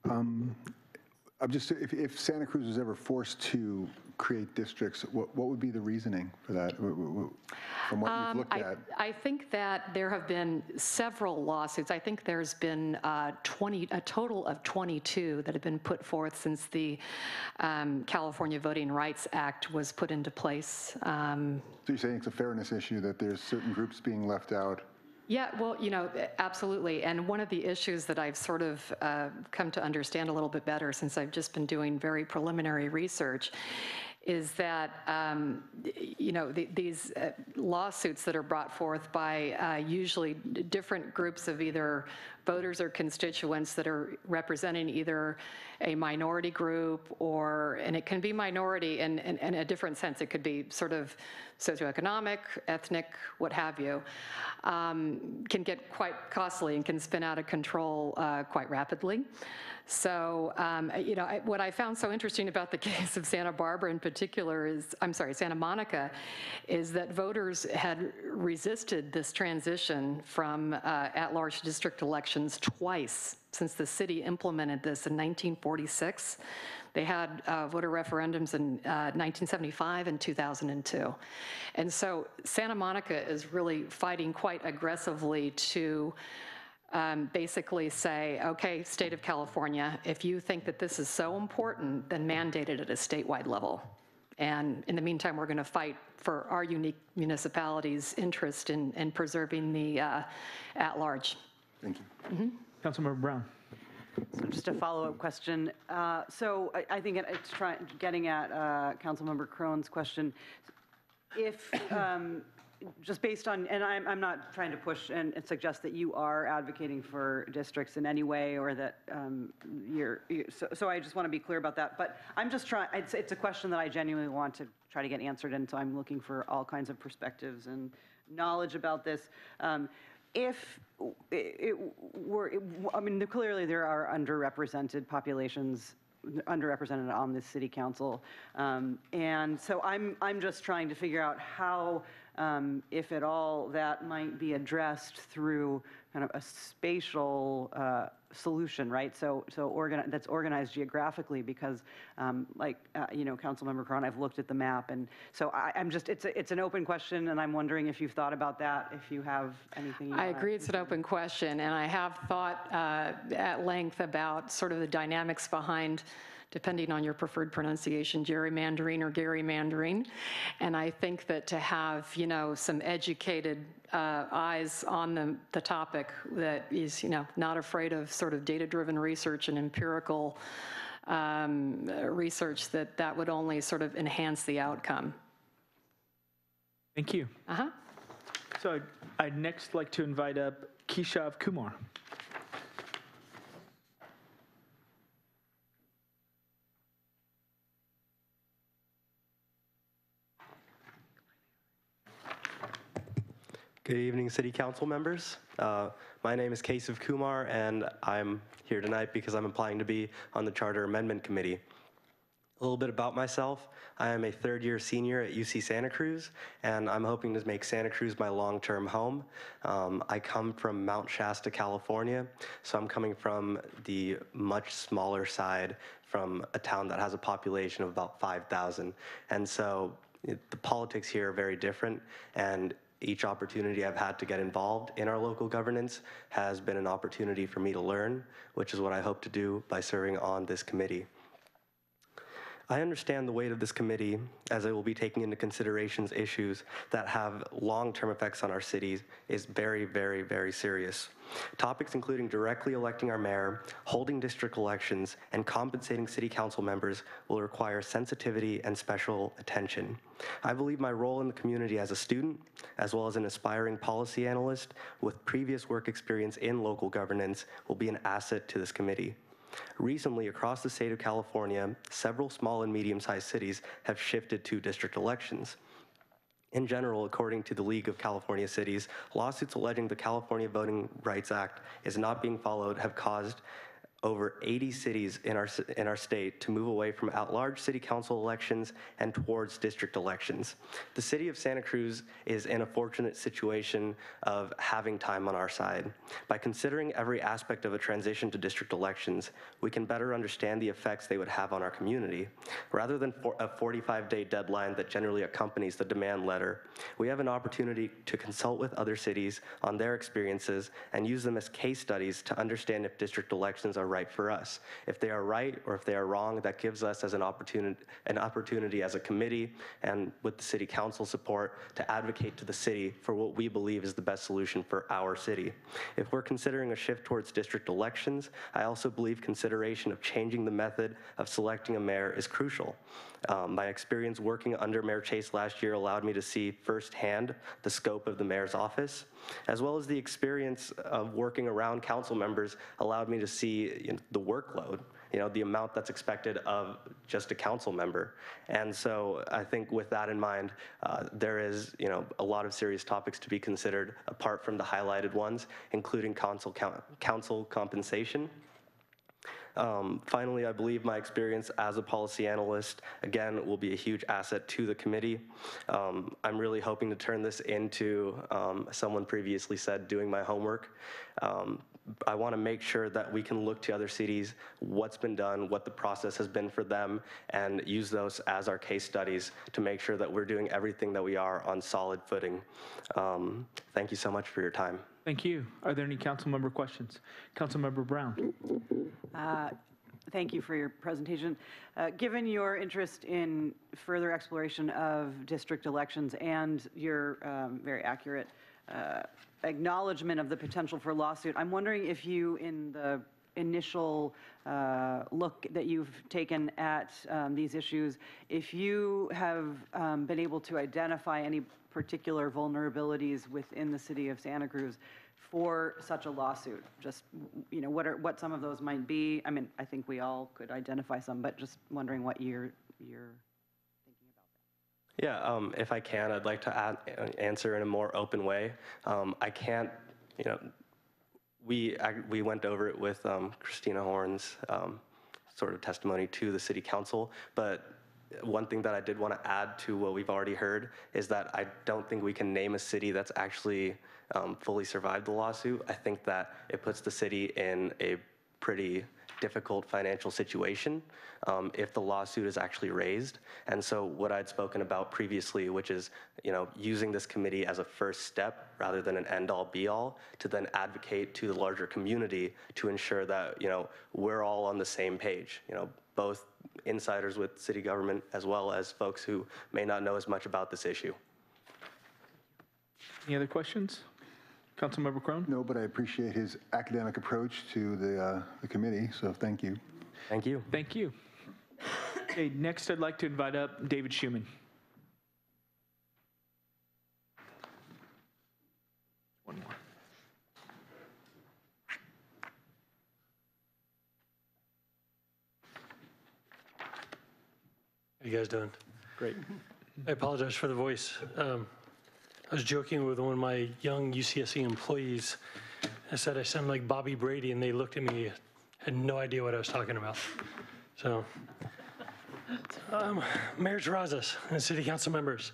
Um, I'm just, if, if Santa Cruz was ever forced to create districts, what, what would be the reasoning for that, w- w- w- from what you've Um, looked I, at? I think that there have been several lawsuits. I think there's been uh, 20, a total of 22 that have been put forth since the um, California Voting Rights Act was put into place. Um, So you're saying it's a fairness issue, that there's certain groups being left out? Yeah, well, you know, absolutely. And one of the issues that I've sort of uh, come to understand a little bit better since I've just been doing very preliminary research is that, um, you know, the- these uh, lawsuits that are brought forth by uh, usually different groups of either voters or constituents that are representing either a minority group or, and it can be minority in, in, in a different sense. It could be sort of socioeconomic, ethnic, what have you, um, can get quite costly and can spin out of control uh, quite rapidly. So, um, you know, I, what I found so interesting about the case of Santa Barbara in particular is, I'm sorry, Santa Monica, is that voters had resisted this transition from uh, at-large district elections twice since the city implemented this in 1946. They had uh, voter referendums in uh, 1975 and 2002. And so Santa Monica is really fighting quite aggressively to um, basically say, okay, state of California, if you think that this is so important, then mandate it at a statewide level. And in the meantime, we're going to fight for our unique municipality's interest in, in preserving the uh, at-large. Thank you. Councilmember Brown. So just a follow-up question. Uh, So I- I think it's trying, getting at uh, Councilmember Krohn's question. If, um, just based on, and I'm, I'm not trying to push and and suggest that you are advocating for districts in any way or that um, you're, you- so- so I just want to be clear about that. But I'm just trying, it's, it's a question that I genuinely want to try to get answered, and so I'm looking for all kinds of perspectives and knowledge about this. Um, If it were, I mean, clearly there are underrepresented populations underrepresented on this city council. Um, And so I'm, I'm just trying to figure out how, um, if at all, that might be addressed through kind of a spatial uh, solution, right? So, so organi- that's organized geographically because, um, like, uh, you know, Councilmember Krohn, I've looked at the map. And so I, I'm just, it's, a- it's an open question and I'm wondering if you've thought about that, if you have anything. you I agree it's an open question, and I have thought uh, at length about sort of the dynamics behind, depending on your preferred pronunciation, gerrymandering or gerrymandering. And I think that to have, you know, some educated uh, eyes on the, the topic that is, you know, not afraid of sort of data-driven research and empirical um, research, that that would only sort of enhance the outcome. Thank you. Uh-huh. So I'd- I'd next like to invite up Keshav Kumar. Good evening, City Council members. Uh, My name is Keshav Kumar, and I'm here tonight because I'm applying to be on the Charter Amendment Committee. A little bit about myself. I am a third-year senior at UC Santa Cruz, and I'm hoping to make Santa Cruz my long-term home. Um, I come from Mount Shasta, California, so I'm coming from the much smaller side from a town that has a population of about 5,000. And so the politics here are very different, and each opportunity I've had to get involved in our local governance has been an opportunity for me to learn, which is what I hope to do by serving on this committee. I understand the weight of this committee as it will be taking into considerations issues that have long-term effects on our cities is very, very, very serious. Topics including directly electing our mayor, holding district elections, and compensating city council members will require sensitivity and special attention. I believe my role in the community as a student, as well as an aspiring policy analyst with previous work experience in local governance, will be an asset to this committee. Recently, across the state of California, several small and medium-sized cities have shifted to district elections. In general, according to the League of California Cities, lawsuits alleging the California Voting Rights Act is not being followed have caused over 80 cities in our, in our state to move away from at-large city council elections and towards district elections. The city of Santa Cruz is in a fortunate situation of having time on our side. By considering every aspect of a transition to district elections, we can better understand the effects they would have on our community. Rather than for a 45-day deadline that generally accompanies the demand letter, we have an opportunity to consult with other cities on their experiences and use them as case studies to understand if district elections are right for us. If they are right or if they are wrong, that gives us as an opportunity, an opportunity as a committee and with the city council support to advocate to the city for what we believe is the best solution for our city. If we're considering a shift towards district elections, I also believe consideration of changing the method of selecting a mayor is crucial. Um, my experience working under Mayor Chase last year allowed me to see firsthand the scope of the mayor's office, as well as the experience of working around council members allowed me to see you know, the workload, you know, the amount that's expected of just a council member. And so I think with that in mind, uh, there is, you know, a lot of serious topics to be considered apart from the highlighted ones, including council, council compensation. Um, finally, I believe my experience as a policy analyst, again, will be a huge asset to the committee. Um, I'm really hoping to turn this into, um, someone previously said, doing my homework. Um, I want to make sure that we can look to other cities, what's been done, what the process has been for them, and use those as our case studies to make sure that we're doing everything that we are on solid footing. Um, thank you so much for your time. Thank you. Are there any council member questions? Councilmember Brown. Uh, Thank you for your presentation. Uh, Given your interest in further exploration of district elections and your um, very accurate uh, acknowledgement of the potential for lawsuit, I'm wondering if you, in the initial uh, look that you've taken at um, these issues, if you have um, been able to identify any particular vulnerabilities within the city of Santa Cruz for such a lawsuit? Just, you know, what are, what some of those might be? I mean, I think we all could identify some, but just wondering what you're, you're thinking about that. Yeah, um, if I can, I'd like to add, answer in a more open way. Um, I can't, you know, we, I, we went over it with um, Christina Horn's um, sort of testimony to the city council, but one thing that I did want to add to what we've already heard is that I don't think we can name a city that's actually um, fully survived the lawsuit. I think that it puts the city in a pretty difficult financial situation um, if the lawsuit is actually raised. And so what I'd spoken about previously, which is, you know, using this committee as a first step rather than an end-all be-all to then advocate to the larger community to ensure that, you know, we're all on the same page, you know, both insiders with city government as well as folks who may not know as much about this issue. Any other questions? Councilmember Krohn? No, but I appreciate his academic approach to the, uh, the committee, so thank you. Thank you. Thank you. Okay, next I'd like to invite up David Schuman. You guys doing? Great. I apologize for the voice. Um, I was joking with one of my young UCSC employees. I said I sound like Bobby Brady, and they looked at me, had no idea what I was talking about. So, um, Mayor Terrazas and city council members,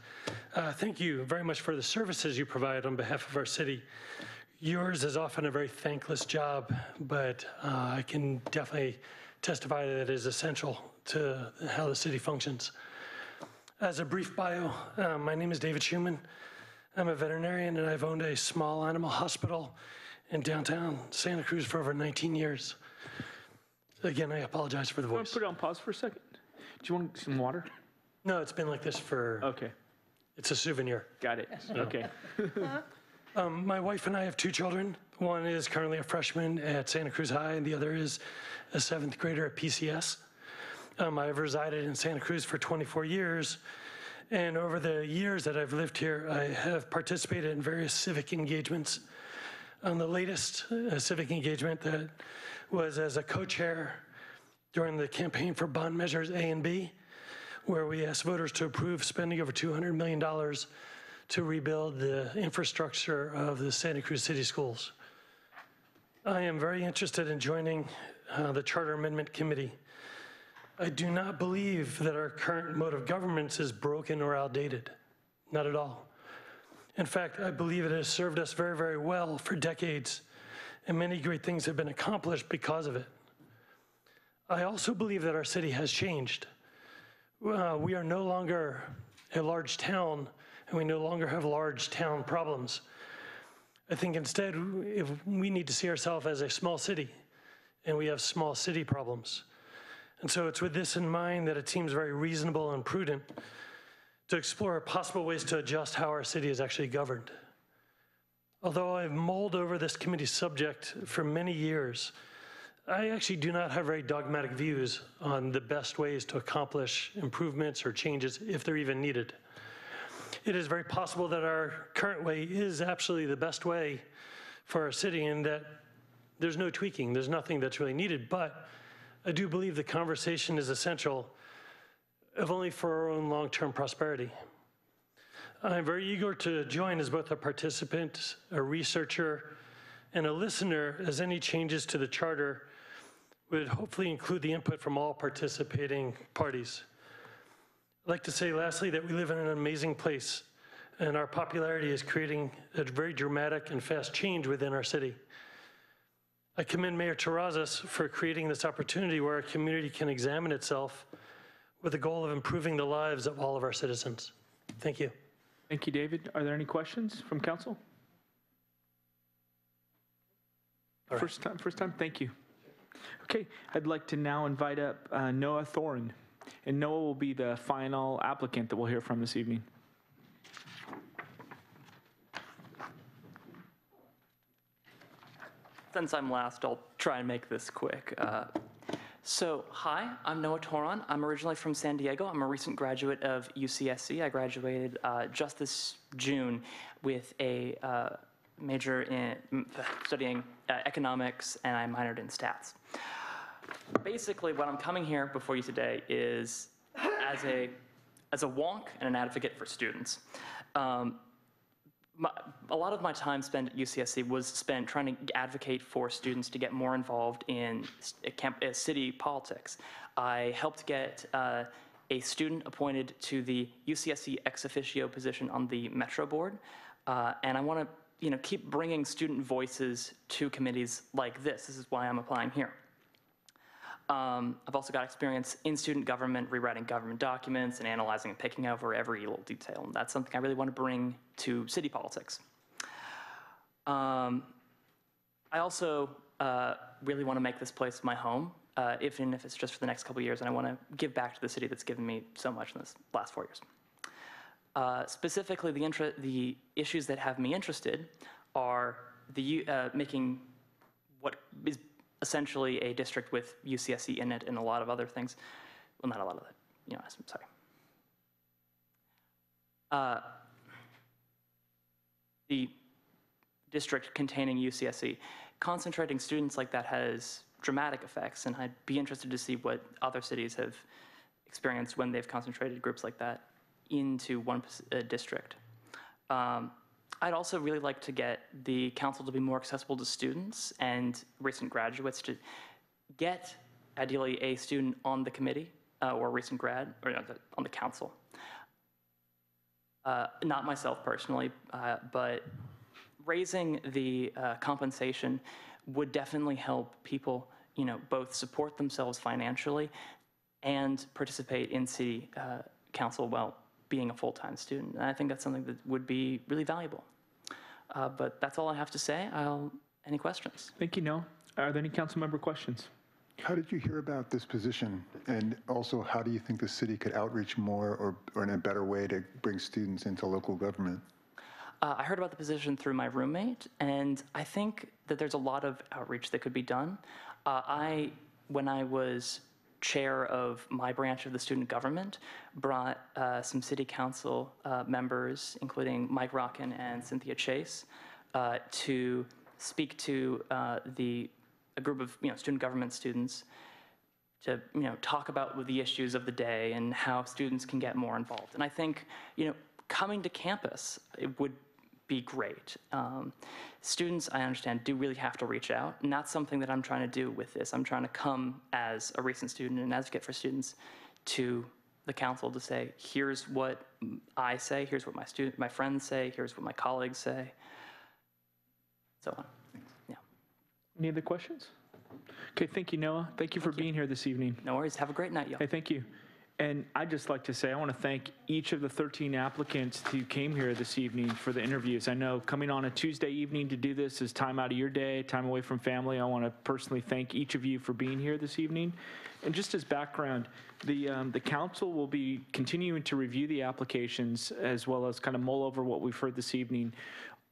uh, thank you very much for the services you provide on behalf of our city. Yours is often a very thankless job, but uh, I can definitely testify that it is essential to how the city functions. As a brief bio, uh, my name is David Schuman. I'm a veterinarian and I've owned a small animal hospital in downtown Santa Cruz for over 19 years. Again, I apologize for the Want voice. to put it on pause for a second? Do you want some water? No, it's been like this for, Okay, it's a souvenir. got it. Okay. Um, my wife and I have two children. One is currently a freshman at Santa Cruz High, and the other is a seventh grader at PCS. Um, I've resided in Santa Cruz for 24 years, and over the years that I've lived here, I have participated in various civic engagements. On the latest uh, civic engagement that was as a co-chair during the campaign for bond measures A and B, where we asked voters to approve spending over $200 million to rebuild the infrastructure of the Santa Cruz City Schools. I am very interested in joining uh, the Charter Amendment Committee. I do not believe that our current mode of governance is broken or outdated. Not at all. In fact, I believe it has served us very, very well for decades, and many great things have been accomplished because of it. I also believe that our city has changed. Uh, we are no longer a large town, and we no longer have large town problems. I think instead, if we need to see ourselves as a small city, and we have small city problems. And so it's with this in mind that it seems very reasonable and prudent to explore possible ways to adjust how our city is actually governed. Although I've mulled over this committee subject for many years, I actually do not have very dogmatic views on the best ways to accomplish improvements or changes if they're even needed. It is very possible that our current way is absolutely the best way for our city and that there's no tweaking, there's nothing that's really needed. But I do believe the conversation is essential, if only for our own long-term prosperity. I'm very eager to join as both a participant, a researcher, and a listener as any changes to the charter would hopefully include the input from all participating parties. I'd like to say lastly that we live in an amazing place and our popularity is creating a very dramatic and fast change within our city. I commend Mayor Terrazas for creating this opportunity where our community can examine itself with the goal of improving the lives of all of our citizens. Thank you. Thank you, David. Are there any questions from council? First time, first time, thank you. Okay, I'd like to now invite up uh, Noah Thorin. And Noah will be the final applicant that we'll hear from this evening. Since I'm last, I'll try and make this quick. Uh, so, hi, I'm Noah Toron. I'm originally from San Diego. I'm a recent graduate of UCSC. I graduated uh, just this June with a uh, major in studying uh, economics, and I minored in stats. Basically, what I'm coming here before you today is as a as a wonk and an advocate for students. Um, my, a lot of my time spent at UCSC was spent trying to advocate for students to get more involved in camp, uh, city politics. I helped get uh, a student appointed to the UCSC ex officio position on the Metro Board, uh, and I want to you know keep bringing student voices to committees like this. This is why I'm applying here. Um, I've also got experience in student government, rewriting government documents and analyzing and picking over every little detail. And that's something I really want to bring to city politics. Um, I also uh, really want to make this place my home, uh, even if it's just for the next couple years, and I want to give back to the city that's given me so much in this last four years. Uh, specifically, the, the, issues that have me interested are the uh, making what is essentially a district with UCSC in it and a lot of other things. Well, not a lot of that, you know, I'm sorry. Uh, the district containing UCSC, concentrating students like that has dramatic effects, and I'd be interested to see what other cities have experienced when they've concentrated groups like that into one uh, district. Um, I'd also really like to get the council to be more accessible to students and recent graduates to get ideally a student on the committee uh, or a recent grad or on the council. Uh, not myself personally, uh, but raising the uh, compensation would definitely help people, you know, both support themselves financially and participate in city uh, council while being a full-time student. And I think that's something that would be really valuable. Uh, but that's all I have to say. I'll, any questions? Thank you, Noah. Are there any council member questions? How did you hear about this position? And also, how do you think the city could outreach more or, or in a better way to bring students into local government? Uh, I heard about the position through my roommate, and I think that there's a lot of outreach that could be done. Uh, I, when I was chair of my branch of the student government, brought uh, some city council uh, members, including Mike Rotkin and Cynthia Chase, uh, to speak to uh, the a group of you know student government students to you know talk about the issues of the day and how students can get more involved. And I think you know coming to campus it would be great. Um, students, I understand, do really have to reach out, and that's something that I'm trying to do with this. I'm trying to come as a recent student and advocate for students to the council to say, here's what I say, here's what my student, my friends say, here's what my colleagues say, so on. Yeah. Any other questions? Okay, thank you, Noah. Thank you for being here this evening. No worries. Have a great night, y'all. Hey, thank you. And I'd just like to say, I want to thank each of the 13 applicants who came here this evening for the interviews. I know coming on a Tuesday evening to do this is time out of your day, time away from family. I want to personally thank each of you for being here this evening. And just as background, the, um, the council will be continuing to review the applications as well as kind of mull over what we've heard this evening.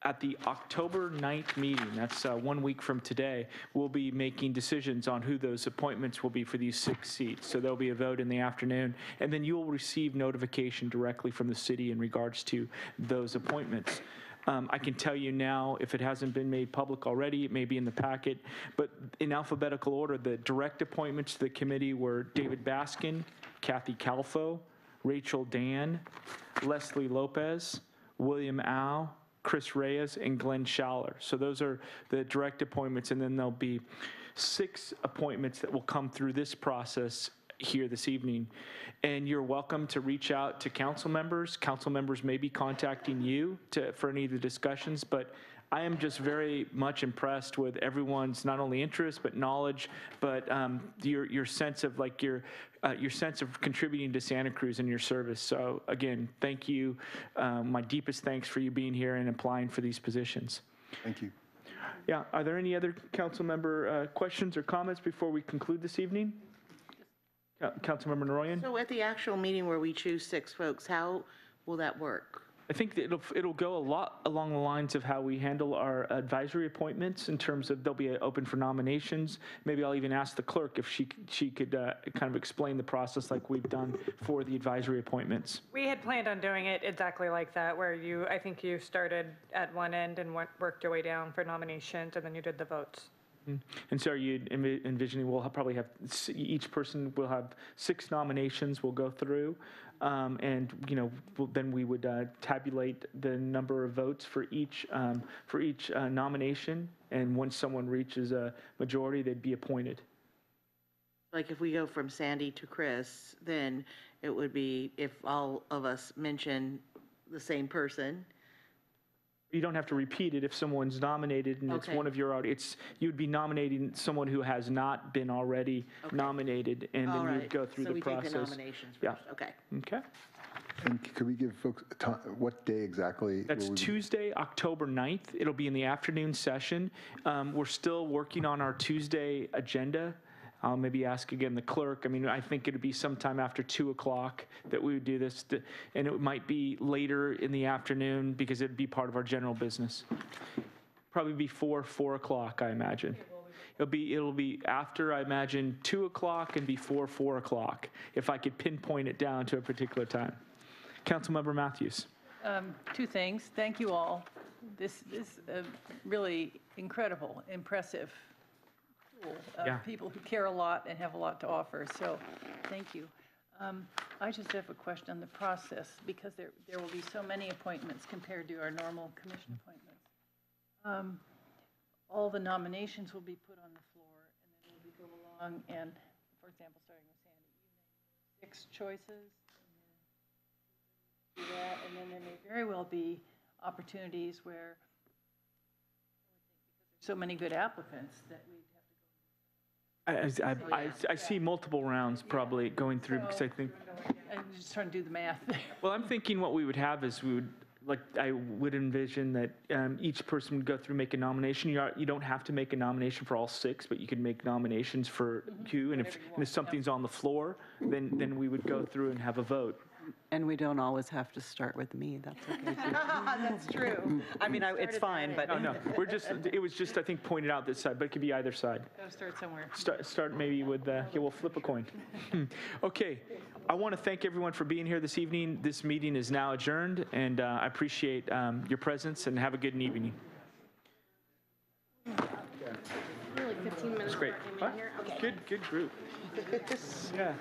At the October 9th meeting, that's uh, one week from today, we'll be making decisions on who those appointments will be for these six seats. So there'll be a vote in the afternoon, and then you'll receive notification directly from the city in regards to those appointments. Um, I can tell you now, if it hasn't been made public already, it may be in the packet, but in alphabetical order, the direct appointments to the committee were David Baskin, Kathy Calfo, Rachel Dan, Leslie Lopez, William Au, Chris Reyes, and Glenn Schaller. So those are the direct appointments, and then there'll be six appointments that will come through this process here this evening. And you're welcome to reach out to council members. Council members may be contacting you to, for any of the discussions, but I am just very much impressed with everyone's not only interest but knowledge, but um, your your sense of like your uh, your sense of contributing to Santa Cruz and your service. So again, thank you. Um, my deepest thanks for you being here and applying for these positions. Thank you. Yeah. Are there any other council member uh, questions or comments before we conclude this evening? Uh, Councilmember Noroyan? So at the actual meeting where we choose six folks, how will that work? I think it'll, it'll go a lot along the lines of how we handle our advisory appointments in terms of they'll be open for nominations. Maybe I'll even ask the clerk if she, she could uh, kind of explain the process like we've done for the advisory appointments. We had planned on doing it exactly like that, where you, I think you started at one end and went, worked your way down for nominations, and then you did the votes. And so are you envi- envisioning, we'll probably have, each person will have six nominations we'll go through. Um, And, you know, then we would uh, tabulate the number of votes for each, um, for each uh, nomination. And once someone reaches a majority, they'd be appointed. Like if we go from Sandy to Chris, then it would be if all of us mention the same person. You don't have to repeat it if someone's nominated and it's Okay. one of your, already- it's, you'd be nominating someone who has not been already nominated, and All then right. you'd go through the So we process. take the nominations Yeah. first, okay. Okay. And c- could we give folks, a ti- what day exactly? That's will we be- Tuesday, October 9th. It'll be in the afternoon session. Um, We're still working on our Tuesday agenda. I'll maybe ask again the clerk. I mean, I think it'd be sometime after 2 o'clock that we would do this, th- and it might be later in the afternoon because it'd be part of our general business. Probably before 4 o'clock, I imagine. It'll be, it'll be after, I imagine, 2 o'clock and before 4 o'clock, if I could pinpoint it down to a particular time. Councilmember Mathews. Um, Two things. Thank you all. This is a really incredible, impressive pool Yeah. of people who care a lot and have a lot to offer, so thank you. Um, I just have a question on the process, because there, there will be so many appointments compared to our normal commission appointments. Um, All the nominations will be put on the floor, and then we'll go along, and, for example, starting with Sandy, you name six choices, do that, and then there may very well be opportunities where because there's so many good applicants that we I, I, I, I see multiple rounds probably going through because I think, I'm just trying to do the math. well, I'm thinking what we would have is we would, like, I would envision that um, each person would go through, make a nomination. You, are, you don't have to make a nomination for all six, but you can make nominations for two. And if, and if something's on the floor, then, then we would go through and have a vote. And we don't always have to start with me, that's okay. too. That's true. I mean, I- it's fine, but. No, no, we're just, it was just, I think, pointed out this side, but it could be either side. Gotta start somewhere. Start, start maybe with, uh, yeah, we'll flip a coin. Hmm. Okay, I want to thank everyone for being here this evening. This meeting is now adjourned, and uh, I appreciate um, your presence, and have a good evening. Really 15 minutes. That's great. before I came in here? Okay. Good, good group. Yeah.